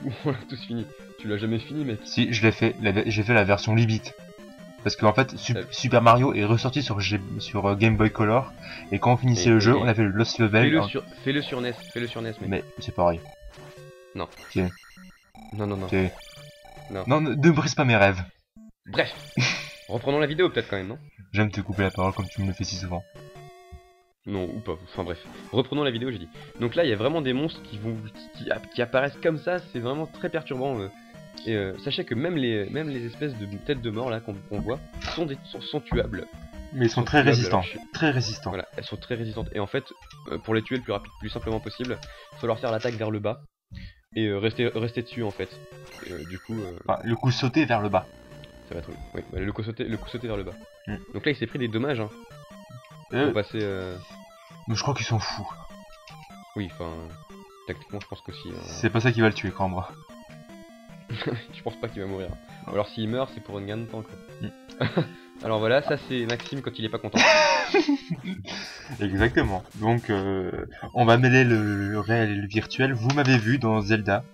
On l'a tous fini. Tu l'as jamais fini, mec. Si, je l'ai fait, j'ai fait la version limit. Parce qu'en fait, Su- Ouais. Super Mario est ressorti sur, G- sur euh, Game Boy Color, et quand on finissait Et- le jeu, on avait le Lost Level, Fais-le hein, sur, fais-le sur NES, fais-le sur NES, mec. mais c'est pareil. Non, non, non. C'est- Non. Non, ne, ne brise pas mes rêves. Bref, reprenons la vidéo peut-être quand même, non? J'aime te couper la parole comme tu me le fais si souvent. Non, ou pas, enfin bref. Reprenons la vidéo, j'ai dit. Donc là, il y a vraiment des monstres qui vont qui, qui- qui apparaissent comme ça, c'est vraiment très perturbant. euh. Et euh, sachez que même les, même les espèces de têtes de mort là qu'on voit sont, des, sont, sont tuables. Mais ils sont Sont très résistants. je Très résistants. Voilà, elles sont très résistantes. Et en fait, euh, pour les tuer le plus rapide, plus simplement possible, il va falloir faire l'attaque vers le bas et euh, rester, rester dessus en fait. Et, du coup, Enfin, le coup sauté vers le bas. Ça va être. Oui, bah, le coup sauté, le coup sauté vers le bas. Mm. Donc là, il s'est pris des dommages. Hein, Euh, pour passer. euh, mais je crois qu'ils sont fous. Oui, enfin, tactiquement, je pense qu'aussi. euh, C'est pas ça qui va le tuer, crois-moi. je pense pas qu'il va mourir. Ou alors s'il meurt, c'est pour une gain de temps, quoi. Mm. alors voilà, ça c'est Maxime quand il est pas content. Exactement. Donc, euh, on va mêler le réel et le virtuel. Vous m'avez vu dans Zelda.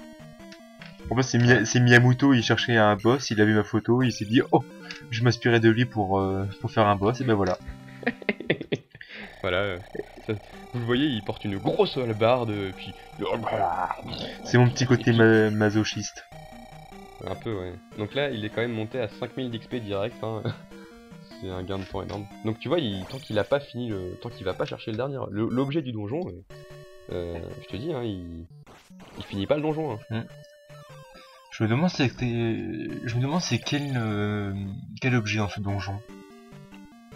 En fait, c'est Miyamoto, il cherchait un boss, il a vu ma photo, il s'est dit « Oh, je m'inspirais de lui pour, euh, pour faire un boss. » Et ben voilà. voilà. euh, ça- vous le voyez, il porte une grosse hallebarde, euh, puis. C'est mon petit côté ma- masochiste. Un peu, ouais. Donc là, il est quand même monté à 5000 d'XP direct. Hein. C'est un gain de temps énorme. Donc tu vois, il, tant qu'il a pas fini, le, tant qu'il va pas chercher le dernier, l'objet du donjon, euh, euh, je te dis, hein, il, il finit pas le donjon. Hein. Je me demande c'est je me demande c'est quel euh, quel objet dans ce donjon.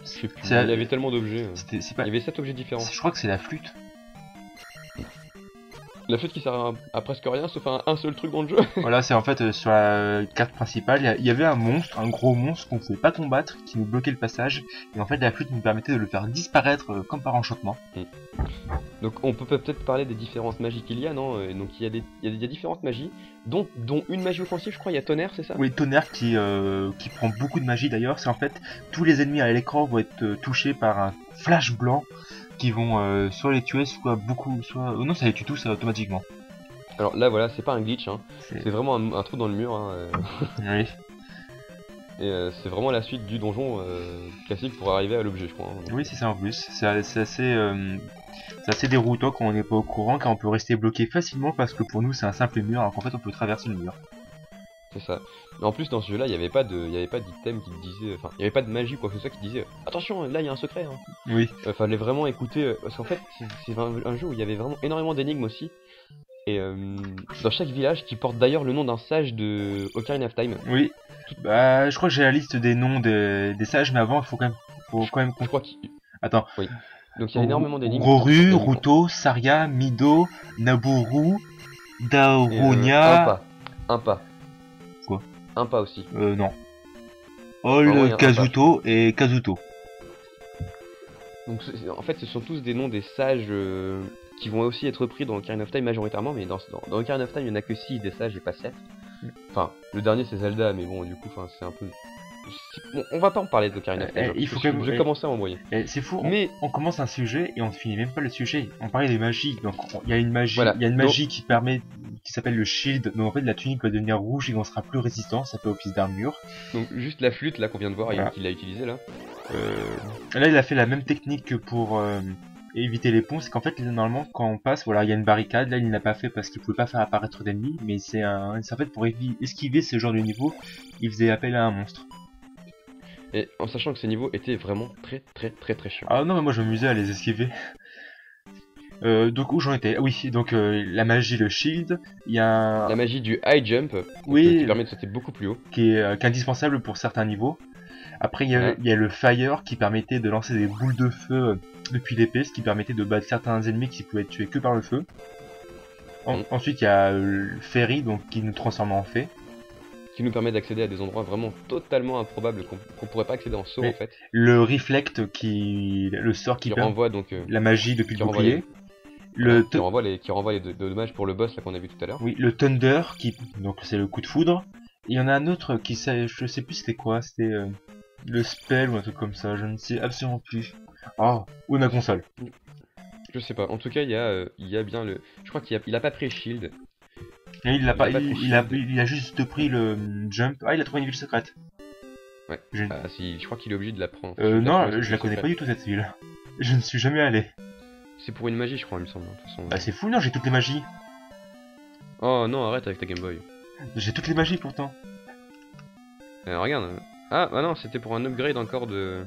Je sais plus. C'est- Il y avait tellement d'objets. euh. Il y avait 7 objets différents. Je crois que c'est la flûte. La flûte qui sert à, à presque rien, sauf à un seul truc dans le jeu. Voilà, c'est en fait euh, sur la carte principale, il y avait un monstre, un gros monstre qu'on pouvait pas combattre, qui nous bloquait le passage, et en fait la flûte nous permettait de le faire disparaître euh, comme par enchantement. Donc on peut peut-être parler des différentes magies qu'il y a, non Euh, Donc il y, a des, il, y a des- il y a différentes magies, dont, dont une magie offensive, je crois, il y a tonnerre, c'est ça? Oui, tonnerre qui, euh, qui prend beaucoup de magie d'ailleurs, c'est en fait tous les ennemis à l'écran vont être touchés par un flash blanc qui vont euh, soit les tuer, soit beaucoup, soit... euh, non, ça les tue tous euh, automatiquement. Alors là, voilà, c'est pas un glitch, hein. C'est- vraiment un, un trou dans le mur, hein, euh, Oui. et euh, c'est vraiment la suite du donjon euh, classique pour arriver à l'objet, je crois. hein. Oui, c'est ça en plus. C'est assez, euh, c'est assez déroutant quand on n'est pas au courant, car on peut rester bloqué facilement parce que pour nous c'est un simple mur, alors qu'en fait on peut traverser le mur. C'est ça. Mais en plus, dans ce jeu-là, il n'y avait pas de, il y avait pas d'item qui te disait, enfin, il n'y avait pas de magie quoi que ce soit qui disait, attention, là il y a un secret. Hein. Oui. Euh, fallait vraiment écouter, euh, parce qu'en fait, c'est un, un jeu où il y avait vraiment énormément d'énigmes aussi. Et euh, dans chaque village, qui porte d'ailleurs le nom d'un sage de Ocarina of Time. Oui. Bah, je crois que j'ai la liste des noms des, des sages, mais avant il faut quand même, faut quand même. Je crois qu'il. Attends. Donc il y a énormément d'énigmes. Roru, Ruto, Saria, Mido, Naburu, et, euh, un pas. Un pas. Un pas aussi. Euh, non. Ah ouais, Kazuto et Kazuto. Donc en fait, ce sont tous des noms des sages euh, qui vont aussi être pris dans Ocarina of Time majoritairement, mais dans, dans, dans Ocarina of Time, il n'y en a que 6 des sages et pas 7. Enfin, le dernier c'est Zelda, mais bon, du coup, enfin, c'est un peu. Bon, on va pas en parler d'Ocarina of Time. Eh, il faut que même- je, eh, commençais à m'envoyer. Et C'est fou. on- Mais on commence un sujet et on ne finit même pas le sujet. On parlait des magies, donc on- il y a une magie, Voilà. y a une Donc- magie qui permet, qui s'appelle le shield. Donc en fait la tunique va devenir rouge et on sera plus résistant. Ça fait office d'armure. donc juste la flûte là qu'on vient de voir, Voilà. qu'il a utilisé là. Euh, là il a fait la même technique que pour euh, éviter les ponts. C'est qu'en fait normalement quand on passe, voilà il y a une barricade. Là il n'a pas fait parce qu'il pouvait pas faire apparaître d'ennemis, mais c'est un, en fait pour esquiver ce genre de niveau, il faisait appel à un monstre. Et en sachant que ces niveaux étaient vraiment très très très très chiants. Ah non mais moi je m'amusais à les esquiver. Euh, donc où j'en étais Ah Oui, donc euh, la magie, le shield, il y a un... La magie du high jump, donc, Oui. euh, qui permet de sauter beaucoup plus haut. qui est, euh, qui est indispensable pour certains niveaux. Après, il y, a, Ouais. il y a le fire qui permettait de lancer des boules de feu euh, depuis l'épée, ce qui permettait de battre certains ennemis qui pouvaient être tués que par le feu. En- Mm. Ensuite, il y a euh, le ferry, donc qui nous transforme en fée. qui nous permet d'accéder à des endroits vraiment totalement improbables qu'on qu'on pourrait pas accéder en saut Mais en fait. Le reflect, qui le sort qui, Qui renvoie donc euh, la magie depuis le bouclier. Le qui renvoie les qui renvoie les deux- deux dommages pour le boss là qu'on a vu tout à l'heure. oui, le thunder, qui donc c'est le coup de foudre. Il y en a un autre qui je sais plus c'était quoi, c'était euh, le spell ou un truc comme ça, je ne sais absolument plus. Oh, où est ma console Je sais pas. En tout cas, il y a euh, il y a bien le je crois qu'il a, il a pas pris shield. Et il a pas, Il a pas il, pris il a, shield. il a juste pris le hum, jump. Ah, il a trouvé une ville secrète. Ouais. Je, Ah si, je crois qu'il est obligé de la prendre. euh, non, trouve que je la connais pas du tout cette ville. Je ne suis jamais allé. C'est pour une magie, je crois, il me semble. de toute façon. Bah c'est fou, non, j'ai toutes les magies. Oh non, arrête avec ta Game Boy. J'ai toutes les magies pourtant. Euh, regarde. Ah, bah non, c'était pour un upgrade encore de.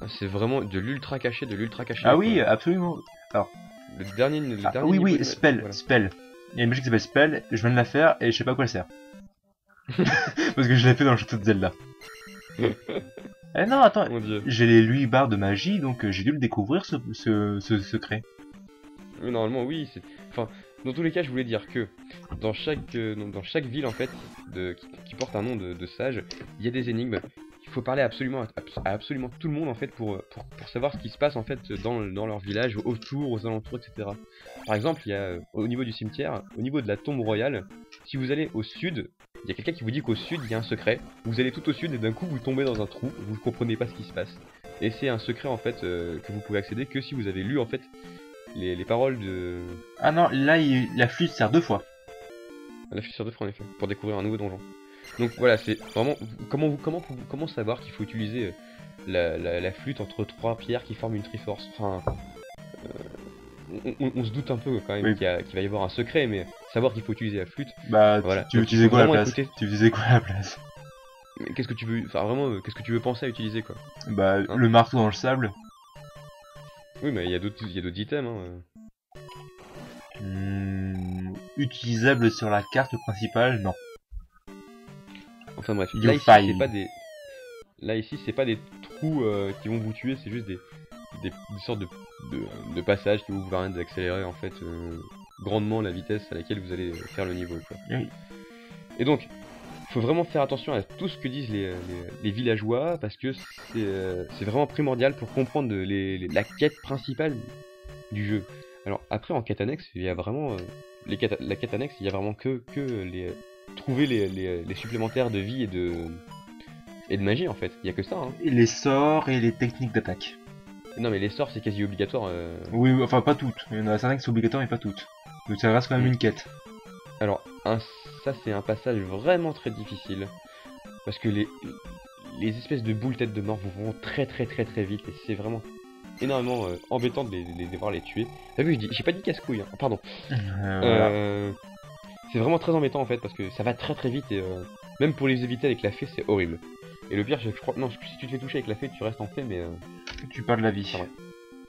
Ah, C'est vraiment de l'ultra caché, de l'ultra caché. Ah quoi. oui, absolument. Le dernier, le Ah, dernier oui, oui, de- spell, voilà. spell. Il y a une magie qui s'appelle spell, je viens de la faire et je sais pas à quoi elle sert. Parce que je l'ai fait dans le château de Zelda. eh non, attends, Mon dieu. j'ai les 8 barres de magie, donc euh, j'ai dû le découvrir ce, ce, ce secret. Normalement, oui. c'est- Enfin, dans tous les cas, je voulais dire que dans chaque, euh, dans chaque ville, en fait, de, qui, qui porte un nom de, de sage, il y a des énigmes. Il faut parler absolument à, à absolument tout le monde, en fait, pour, pour, pour savoir ce qui se passe, en fait, dans, dans leur village, autour, aux alentours, etc. Par exemple, il y a, euh, au niveau du cimetière, au niveau de la tombe royale, si vous allez au sud, il y a quelqu'un qui vous dit qu'au sud, il y a un secret. Vous allez tout au sud et d'un coup, vous tombez dans un trou, vous ne comprenez pas ce qui se passe. Et c'est un secret, en fait, euh, que vous pouvez accéder que si vous avez lu, en fait, les, les paroles de, Ah non, là, il- la flûte sert deux fois. la fuite sur deux fois en effet, pour découvrir un nouveau donjon. Donc voilà, c'est vraiment comment vous comment comment savoir qu'il faut utiliser euh, la, la- la flûte entre trois pierres qui forment une triforce? Enfin, euh, on, on- on se doute un peu quand même Oui. qu'il va y avoir un secret, mais savoir qu'il faut utiliser la flûte. Bah, Voilà. tu veux utiliser quoi la place. Tu utilisais quoi à la place Mais qu'est-ce que tu veux, enfin vraiment, euh, qu'est-ce que tu veux penser à utiliser quoi Bah, Hein le marteau dans le sable. Oui, mais il y a d'autres il y a d'autres items. Hein. Hmm, utilisable sur la carte principale, non. Enfin bref, You là ici c'est pas des, là ici c'est pas des trous euh, qui vont vous tuer, c'est juste des, des, des sortes de, de, de passages qui vous permettent d'accélérer en fait euh, grandement la vitesse à laquelle vous allez faire le niveau. Quoi. Oui. Et donc, faut vraiment faire attention à tout ce que disent les, les, les villageois parce que c'est euh, c'est vraiment primordial pour comprendre les, la quête principale du jeu. Alors après en quête annexe, il y a vraiment euh, les quêtes- la quête annexe, il y a vraiment que que les trouver les, les, les supplémentaires de vie et de et de magie en fait. Il y a que ça. Hein. Et les sorts et les techniques d'attaque. Non mais les sorts c'est quasi obligatoire. euh. Oui, enfin pas toutes. Il y en a certaines qui sont obligatoires mais pas toutes. Donc ça reste quand même une quête. Alors un, ça c'est un passage vraiment très difficile parce que les les espèces de boules tête de mort vont vraiment très très très très vite et c'est vraiment énormément euh, embêtant de les, de devoir les tuer. T'as vu, je dis- j'ai pas dit casse-couille, hein. pardon. Euh, voilà. Euh, c'est vraiment très embêtant en fait parce que ça va très très vite et euh, même pour les éviter avec la fée c'est horrible. Et le pire, je crois, non, si tu te fais toucher avec la fée, tu restes en fée, mais euh, Tu perds de la vie. Ah ouais.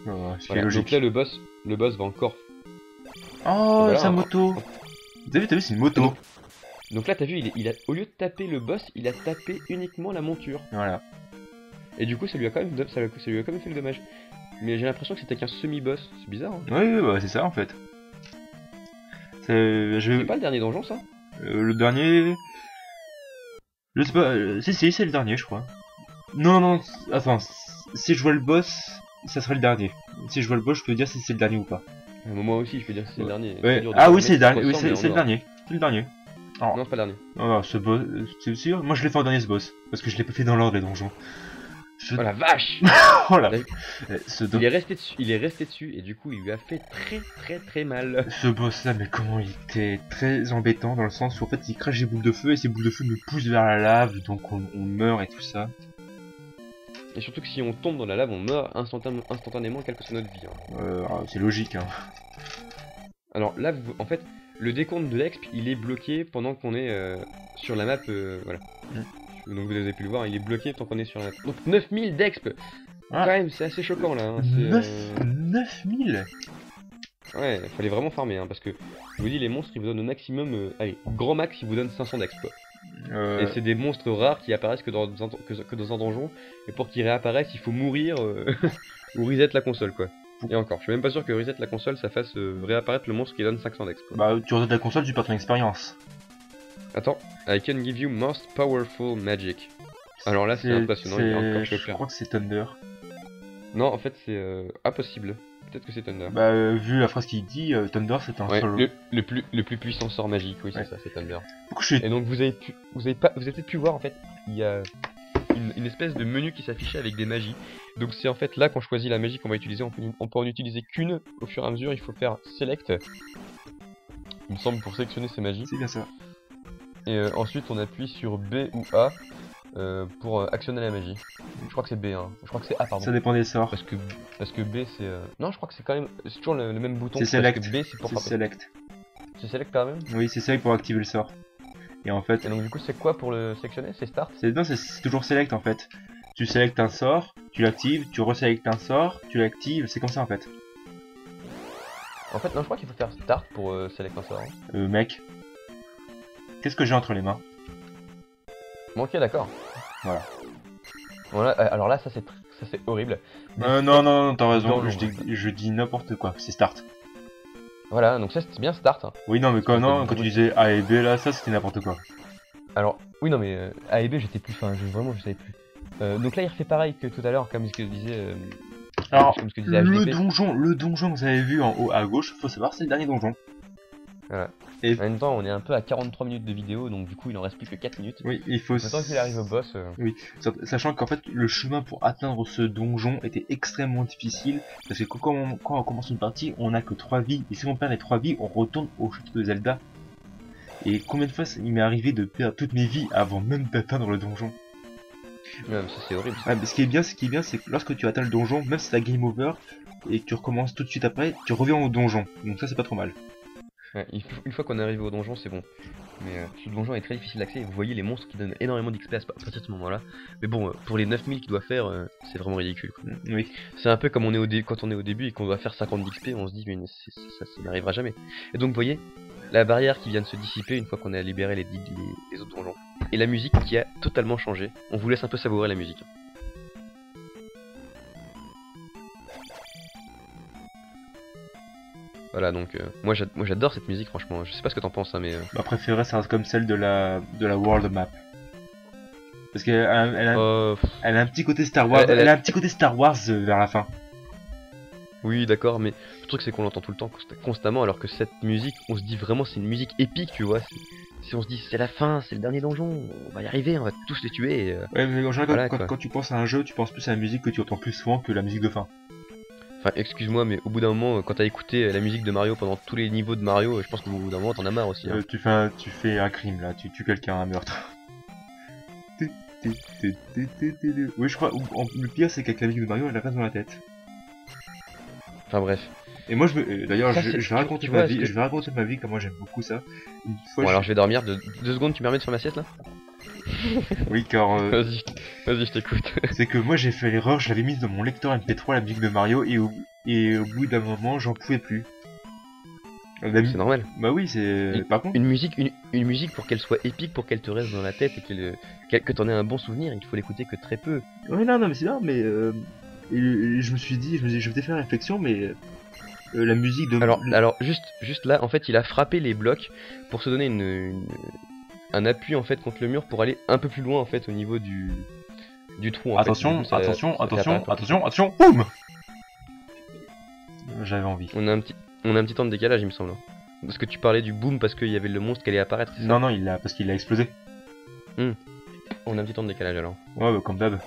Voilà. est logique. Donc là, le boss, le boss va encore. Oh, Voilà. sa moto T'as vu, t'as vu, c'est une moto. Donc- Donc là, t'as vu, il, a, au lieu de taper le boss, il a tapé uniquement la monture. Voilà. Et du coup, ça lui a quand même, ça, lui a- ça lui a quand même fait le dommage. Mais j'ai l'impression que c'était qu'un semi-boss. C'est bizarre. Hein. Oui, oui, bah, c'est ça en fait. C'est- Je... Pas le dernier donjon, ça? Euh, le dernier. Je sais pas. euh, Si, si, c'est le dernier, je crois. Non, non, c- attends. Si je vois le boss, ça serait le dernier. Si je vois le boss, je peux dire si c'est le dernier ou pas. Moi aussi, je peux dire que c'est le dernier. Ouais. Ah oui, c'est le dernier. Oui, c'est le dernier. C'est le dernier. Non, c'est pas le dernier. Non, non, ce boss, c'est sûr. Moi, je l'ai fait en dernier ce boss parce que je l'ai pas fait dans l'ordre les donjons. Je... Oh la vache Oh vu Euh, Ce, Il est resté dessus, il est resté dessus et du coup, il lui a fait très très très mal. ce boss là, mais comment il était très embêtant dans le sens où en fait il crache des boules de feu et ces boules de feu nous poussent vers la lave donc on, on meurt et tout ça. Et surtout que si on tombe dans la lave, on meurt instantanément, instantanément quelle que soit notre vie. hein. Euh, ah, c'est logique hein. Alors là, vous- en fait, le décompte de l'exp, il est bloqué pendant qu'on est euh, sur la map. euh, voilà. Donc vous avez pu le voir, il est bloqué tant qu'on est sur la map. Donc 9000 d'exp Ah. Quand même, c'est assez choquant là. hein, c'est, 9 euh, 9000 Ouais, fallait vraiment farmer, hein, parce que je vous dis, les monstres ils vous donnent au maximum. euh, allez, grand max, ils vous donnent 500 d'exp. Euh, Et c'est des monstres rares qui apparaissent que dans, un, que, que dans un donjon. Et pour qu'ils réapparaissent, il faut mourir euh, ou reset la console quoi. Et encore, je suis même pas sûr que reset la console ça fasse euh, réapparaître le monstre qui donne 500 d'exp. quoi. Bah tu restes la console, tu perds ton expérience. Attends, I can give you most powerful magic. Alors là, c'est impressionnant, il y a encore Je crois que c'est Thunder. Non, en fait, c'est euh, impossible. Peut-être que c'est Thunder. Bah euh, vu la phrase qu'il dit, euh, Thunder c'est un ouais, solo. le, le plus, le plus puissant sort magique, oui, c'est Ouais. ça, c'est Thunder. Je. Et donc, vous avez, pu, vous avez, pas, vous avez peut-être pu voir, en fait, il y a une, une espèce de menu qui s'affichait avec des magies. Donc, c'est en fait là qu'on choisit la magie qu'on va utiliser. On peut, on peut en utiliser qu'une au fur et à mesure. Il faut faire Select. Il me semble pour sélectionner ces magies. C'est bien ça. Et euh, ensuite, on appuie sur B ou A euh, pour euh, actionner la magie. Je crois que c'est B, hein. Je crois que c'est A, pardon. Ça dépend des sorts. Parce que, parce que B c'est. euh, Non, je crois que c'est quand même. C'est toujours le, le même bouton. C'est select. B c'est pour C'est frapper. select. C'est select quand même. Oui, c'est select pour activer le sort. Et en fait, Et donc, du coup, c'est quoi pour le sélectionner? C'est start? C'est non, c'est- c'est toujours select en fait. Tu sélectes un sort, tu l'actives, tu resélectes un sort, tu l'actives, c'est comme ça en fait. En fait, non, je crois qu'il faut faire start pour euh, select un sort. hein. Euh, mec, qu'est-ce que j'ai entre les mains? Bon, ok, d'accord. Voilà. Voilà, euh, alors là, ça c'est tr- ça c'est horrible. Euh, non, non, non, t'as raison, je dis, je dis n'importe quoi, c'est start. Voilà, donc ça c'est bien start. hein. Oui, non, mais quand, non, quand tu disais A et B là, ça c'était n'importe quoi. Alors, oui, non, mais euh, A et B, j'étais plus fin, je, vraiment, je savais plus. Euh, donc là, il refait pareil que tout à l'heure, comme ce que disait. euh, Alors, comme ce que disait Le donjon, le donjon que vous avez vu en haut à gauche, faut savoir, c'est le dernier donjon. En même temps, on est un peu à 43 minutes de vidéo, donc du coup, il en reste plus que 4 minutes. Oui, il faut. Maintenant qu'il arrive au boss. euh, Sachant qu'en fait, le chemin pour atteindre ce donjon était extrêmement difficile, parce que quand on, quand on commence une partie, on n'a que 3 vies, et si on perd les 3 vies, on retourne au château de Zelda. Et combien de fois il m'est arrivé de perdre toutes mes vies avant même d'atteindre le donjon? Ouais, mais ça c'est horrible. Ah, mais ce qui est bien, ce qui est bien, c'est que lorsque tu atteins le donjon, même si c'est la game over, et que tu recommences tout de suite après, tu reviens au donjon. Donc ça, c'est pas trop mal. Une fois qu'on est arrivé au donjon, c'est bon. Mais euh, ce donjon est très difficile d'accès. Vous voyez les monstres qui donnent énormément d'XP à partir de ce moment-là. Mais bon, euh, pour les 9000 qu'il doit faire, euh, c'est vraiment ridicule. quoi. Oui. C'est un peu comme au quand on est au début et qu'on doit faire 50 d'XP, on se dit, mais ça, n'arrivera jamais. Et donc, vous voyez, la barrière qui vient de se dissiper une fois qu'on a libéré les- les autres donjons. Et la musique qui a totalement changé. On vous laisse un peu savourer la musique. Voilà, donc euh, moi j'a- moi, j'adore cette musique, franchement. Je sais pas ce que t'en penses, hein, mais euh, Ma préférée, ça reste comme celle de la, de la World Map. Parce qu'elle a, elle a, euh, elle a un petit côté Star Wars, Elle- a- a un petit côté Star Wars vers la fin. oui, d'accord, mais le truc c'est qu'on l'entend tout le temps, consta- constamment, alors que cette musique, on se dit vraiment c'est une musique épique, tu vois. Si, on se dit c'est la fin, c'est le dernier donjon, on va y arriver, on va tous les tuer. et, Ouais, mais en général, quand, Voilà, quand tu penses à un jeu, tu penses plus à la musique que tu entends plus souvent que la musique de fin. Enfin, excuse-moi, mais au bout d'un moment, euh, quand t'as écouté euh, la musique de Mario pendant tous les niveaux de Mario, euh, je pense qu'au bout d'un moment t'en as marre aussi. hein. Euh, tu, fais un, tu fais un crime là, tu tues quelqu'un, un meurtre. Oui, je crois. en- Le pire, c'est qu'avec la musique de Mario, elle reste dans la tête. Enfin bref. Et moi, je me. D'ailleurs, je, vais raconter ma vois, vie. que- Je vais raconter ma vie, comment j'aime beaucoup ça. Une fois, Bon, je- alors je vais dormir deux, deux secondes, tu me permets de faire ma sieste là? Oui, car euh, Vas-y, vas-y, je t'écoute. c'est que moi, j'ai fait l'erreur. Je l'avais mise dans mon lecteur MP3 la musique de Mario et au, et au bout d'un moment, j'en pouvais plus. C'est normal. Bah oui, c'est. Par contre. Une musique, une, une musique pour qu'elle soit épique, pour qu'elle te reste dans la tête et euh, qu'elle- que t'en aies un bon souvenir, il faut l'écouter que très peu. Ouais, non, non, mais c'est bien, mais. euh, et- et je me suis dit, je me suis dit, je vais faire réflexion, mais. euh, la musique de. Alors, alors juste, juste là, en fait, il a frappé les blocs pour se donner une, une- un appui en fait contre le mur pour aller un peu plus loin en fait au niveau du du trou. En fait. Attention, Du coup, ça- attention, ça fait attention, peu. attention, attention, boum J'avais envie. On a un petit, on a un petit temps de décalage, il me semble. hein. Parce que tu parlais du boom parce qu'il y avait le monstre qui allait apparaître. Non, non, il a, parce qu'il a explosé. On a un petit temps de décalage alors. Ouais, bah, comme d'hab.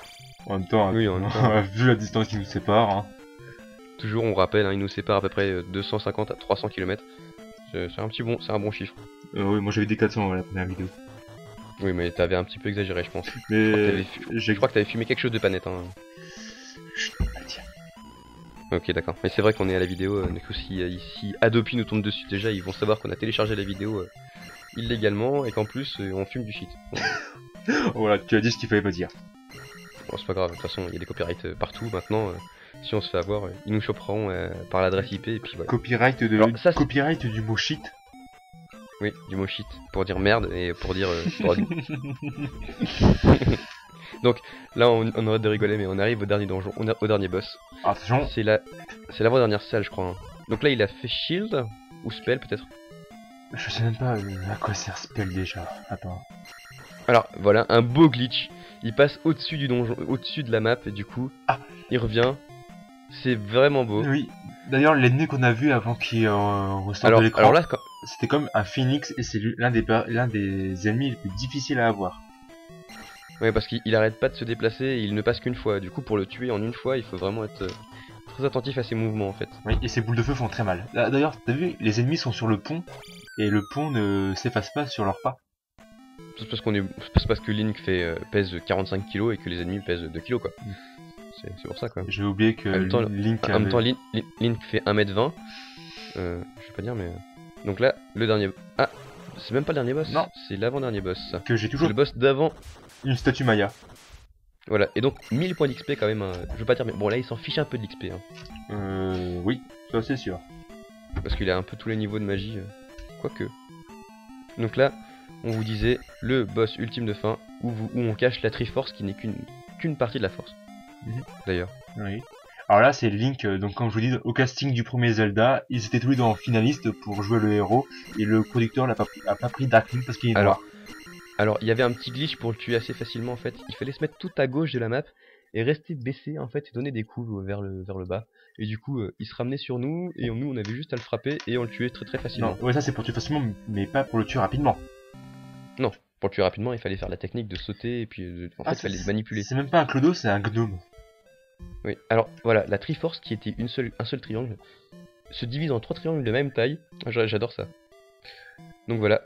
En même temps, Oui, en même temps. vu la distance qui nous sépare, hein. Toujours, on rappelle, hein, il nous sépare à peu près euh, 250 à 300 km. C'est un petit bon, c'est un bon chiffre. Euh, oui, moi j'avais des 400 ouais, la première vidéo. Oui, mais t'avais un petit peu exagéré, je pense. Mais Je crois que t'avais fumé quelque chose de panette. Hein. Chut, pas le dire. Ok, d'accord. Mais c'est vrai qu'on est à la vidéo. euh, du coup, si, euh, si Adopi nous tombe dessus déjà, ils vont savoir qu'on a téléchargé la vidéo euh, illégalement et qu'en plus euh, on fume du shit. Voilà, tu as dit ce qu'il fallait pas dire. Bon, c'est pas grave. De toute façon, il y a des copyrights partout maintenant. Si on se fait avoir, euh, ils nous choperont euh, par l'adresse IP et puis voilà. Copyright de Alors, ça, c'est- copyright du mot shit. Oui, du mot shit pour dire merde et pour dire euh, drogue. Là, on, on arrête de rigoler, mais on arrive au dernier donjon, on au dernier boss. Attention, C'est la, c'est l'avant-dernière salle, je crois. hein. Donc là, il a fait shield ou spell peut-être? je sais même pas à quoi sert spell déjà. Attends. Alors voilà, un beau glitch. Il passe au-dessus du donjon, au-dessus de la map et du coup, Ah. il revient. C'est vraiment beau. Oui. D'ailleurs, l'ennemi qu'on a vu avant qu'il euh, ressorte Alors, de l'écran, alors là, quand- c'était comme un phoenix et c'est l'un des, l'un des ennemis les plus difficiles à avoir. ouais, parce qu'il il arrête pas de se déplacer, et il ne passe qu'une fois. Du coup, pour le tuer en une fois, il faut vraiment être euh, très attentif à ses mouvements en fait. Oui, et ces boules de feu font très mal. D'ailleurs, t'as vu, les ennemis sont sur le pont et le pont ne s'efface pas sur leurs pas. C'est parce qu'on est, parce que Link fait euh, pèse 45 kg et que les ennemis pèsent 2 kg quoi. C'est c'est pour ça quoi. J'ai oublié que En même temps, Link En même avait- temps, Link, Link- Link fait 1m20. Euh, je vais pas dire, mais. euh, Donc là, le dernier. Ah C'est même pas le dernier boss Non. C'est l'avant-dernier boss. ça. que j'ai toujours le boss d'avant. une statue Maya. Voilà, et donc 1000 points d'XP quand même. hein. Je veux pas dire, mais bon, là il s'en fiche un peu de l'XP. Hein, Euh, oui, ça c'est sûr. parce qu'il a un peu tous les niveaux de magie. euh, Quoique. Donc là, on vous disait le boss ultime de fin où, vous, où on cache la Triforce qui n'est qu'une qu'une partie de la force. Mhm. D'ailleurs. Oui. Alors là, c'est Link, euh, donc comme je vous dis, au casting du premier Zelda, ils étaient tous les deux en finaliste pour jouer le héros, et le producteur l'a pas, pas pris Dark Link parce qu'il est Alors, noir. Alors, il y avait un petit glitch pour le tuer assez facilement en fait. Il fallait se mettre tout à gauche de la map et rester baissé en fait et donner des coups euh, vers le, vers le bas. Et du coup, euh, il se ramenait sur nous et nous on avait juste à le frapper et on le tuait très très facilement. Non, ouais, ça c'est pour le tuer facilement, mais pas pour le tuer rapidement. Pour le tuer rapidement, il fallait faire la technique de sauter et puis euh, en Ah, fait, il fallait le manipuler. C'est même pas un clodo, c'est un gnome. Oui. Alors voilà, la Triforce qui était une seule, un seul triangle se divise en trois triangles de même taille. Ah, j'a- J'adore ça. Donc voilà,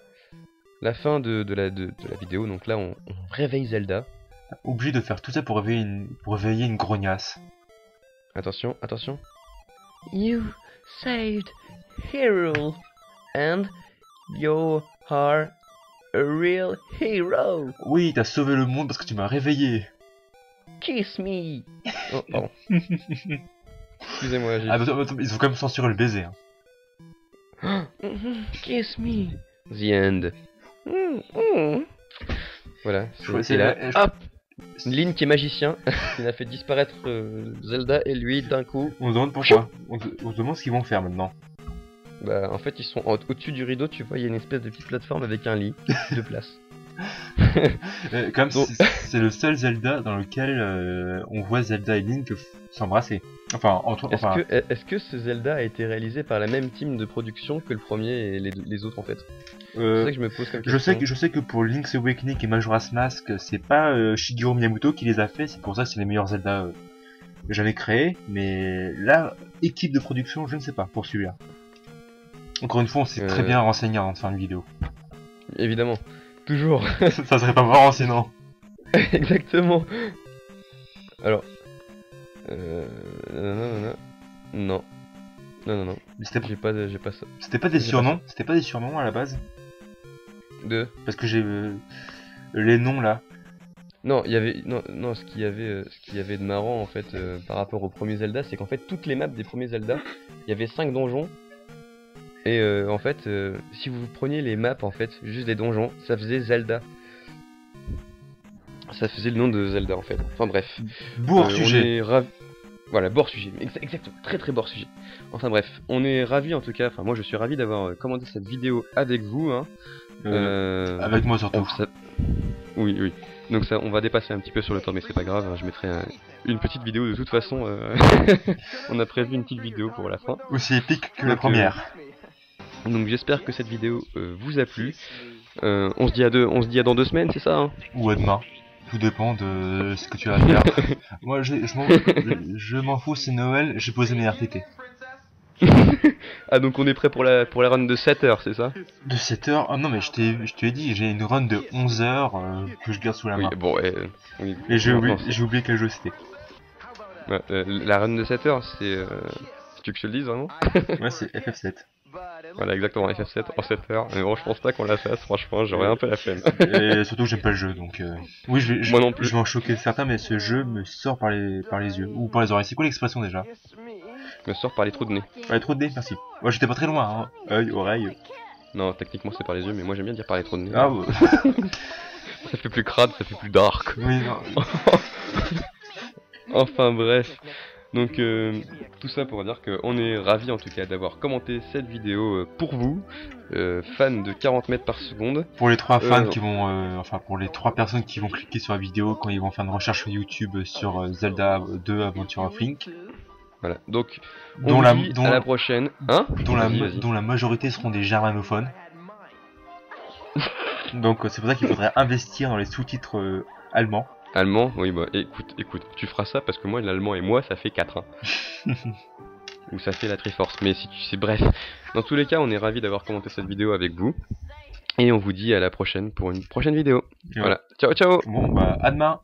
la fin de, de la, de, de la vidéo. Donc là, on, on réveille Zelda. Obligé de faire tout ça pour réveiller une, pour réveiller une grognasse. Attention, attention. You saved Hyrule and you are a real hero. Oui, t'as sauvé le monde parce que tu m'as réveillé. Kiss me. Oh, pardon. Excusez-moi, j'ai... Ah, attends, attends, ils ont quand même censuré le baiser. hein. Kiss me. The end. Mm, mm. Voilà, c'est c'est là. je- Hop Link qui est magicien, il a fait disparaître euh, Zelda et lui d'un coup. On se demande pourquoi. On se, on se demande ce qu'ils vont faire maintenant. Bah, en fait, ils sont en- au-dessus du rideau, tu vois, il y a une espèce de petite plateforme avec un lit de place. Euh, comme c'est le seul Zelda dans lequel euh, on voit Zelda et Link s'embrasser. Enfin, entre, Est-ce enfin, que, ce Zelda a été réalisé par la même team de production que le premier et les, les autres en fait? Euh, que je me pose comme question. je sais que je sais que pour Link's Awakening et Majora's Mask, c'est pas euh, Shigeru Miyamoto qui les a fait, c'est pour ça que c'est les meilleurs Zelda euh, jamais créés. Mais là, équipe de production, je ne sais pas pour celui-là. Encore une fois, on s'est très bien renseigné avant de faire une vidéo. Évidemment. Toujours. ça serait pas marrant sinon. Exactement. Alors. Euh... Non. Non, non, non. Mais C'était J'ai pas, de- j'ai pas ça. c'était pas des J'ai pas surnoms, c'était pas des surnoms à la base, De. parce que j'ai euh, les noms là. Non, il y avait. Non, non ce qu'il y avait, euh, ce qu'il y avait de marrant en fait euh, par rapport au premier Zelda, c'est qu'en fait toutes les maps des premiers Zelda, il y avait 5 donjons. Et euh, en fait, euh, si vous preniez les maps en fait, juste des donjons, ça faisait Zelda. Ça faisait le nom de Zelda en fait. Enfin bref. Bourg Euh, sujet. Ravi. Voilà, bord sujet. Exa- exactement, très très bord sujet. Enfin bref, on est ravi en tout cas. Enfin moi je suis ravi d'avoir commandé cette vidéo avec vous. Hein. Avec moi surtout. ça- Oui, oui. Donc ça, on va dépasser un petit peu sur le temps, mais c'est pas grave. hein, Je mettrai un- une petite vidéo de toute façon. euh, on a prévu une petite vidéo pour la fin. Aussi épique que la première. Donc j'espère que cette vidéo euh, vous a plu. Euh, on se dit à deux, on se dit à dans deux semaines, c'est ça hein? Ou à demain. Tout dépend de ce que tu vas faire. Moi, je, je m'en fous, c'est Noël, j'ai posé mes RTT. Ah donc on est prêt pour la pour la run de 7 heures, c'est ça? De 7h, ah non mais je t'ai je t'ai dit, j'ai une run de 11h que je garde sous la Oui, main. bon, euh, oui. Et j'ai oublié, oublié quel jeu c'était. ouais, euh, la run de 7 heures, c'est. Euh... Tu veux que je te le dise vraiment? Ouais, c'est FF7. Voilà, exactement, FF7 en 7 heures. Mais bon, je pense pas qu'on la fasse, franchement, j'aurais un peu la flemme. Et surtout que j'aime pas le jeu, donc... euh, Oui, je vais, je, Moi non plus. je vais en choquer certains, mais ce jeu me sort par les, par les yeux. Ou par les oreilles. C'est quoi l'expression déjà? Me sort par les trous de nez. Par les trous de nez, merci. Moi j'étais pas très loin, hein. Œil, oreille. Non, techniquement c'est par les yeux, mais moi j'aime bien dire par les trous de nez. Ah, ouais. Ça fait plus crade, ça fait plus dark. oui, non. Enfin bref. Donc euh, tout ça pour dire qu'on est ravis en tout cas d'avoir commenté cette vidéo euh, pour vous, euh, fans de 40 mètres par seconde. Pour les trois fans Euh, qui vont, euh, enfin pour les trois personnes qui vont cliquer sur la vidéo quand ils vont faire une recherche sur YouTube sur Zelda 2 Adventure of Link, Voilà. Donc on dont la, dont, à la prochaine. Hein? dont, la, dont la majorité seront des germanophones. Donc c'est pour ça qu'il faudrait investir dans les sous-titres allemands. Allemand, oui bah écoute, écoute, tu feras ça parce que moi l'allemand et moi ça fait 4 hein. Ou ça fait la Triforce, mais si tu sais, bref. Dans tous les cas, on est ravis d'avoir commenté cette vidéo avec vous. Et on vous dit à la prochaine pour une prochaine vidéo. Voilà. Ciao ciao Bon bah à demain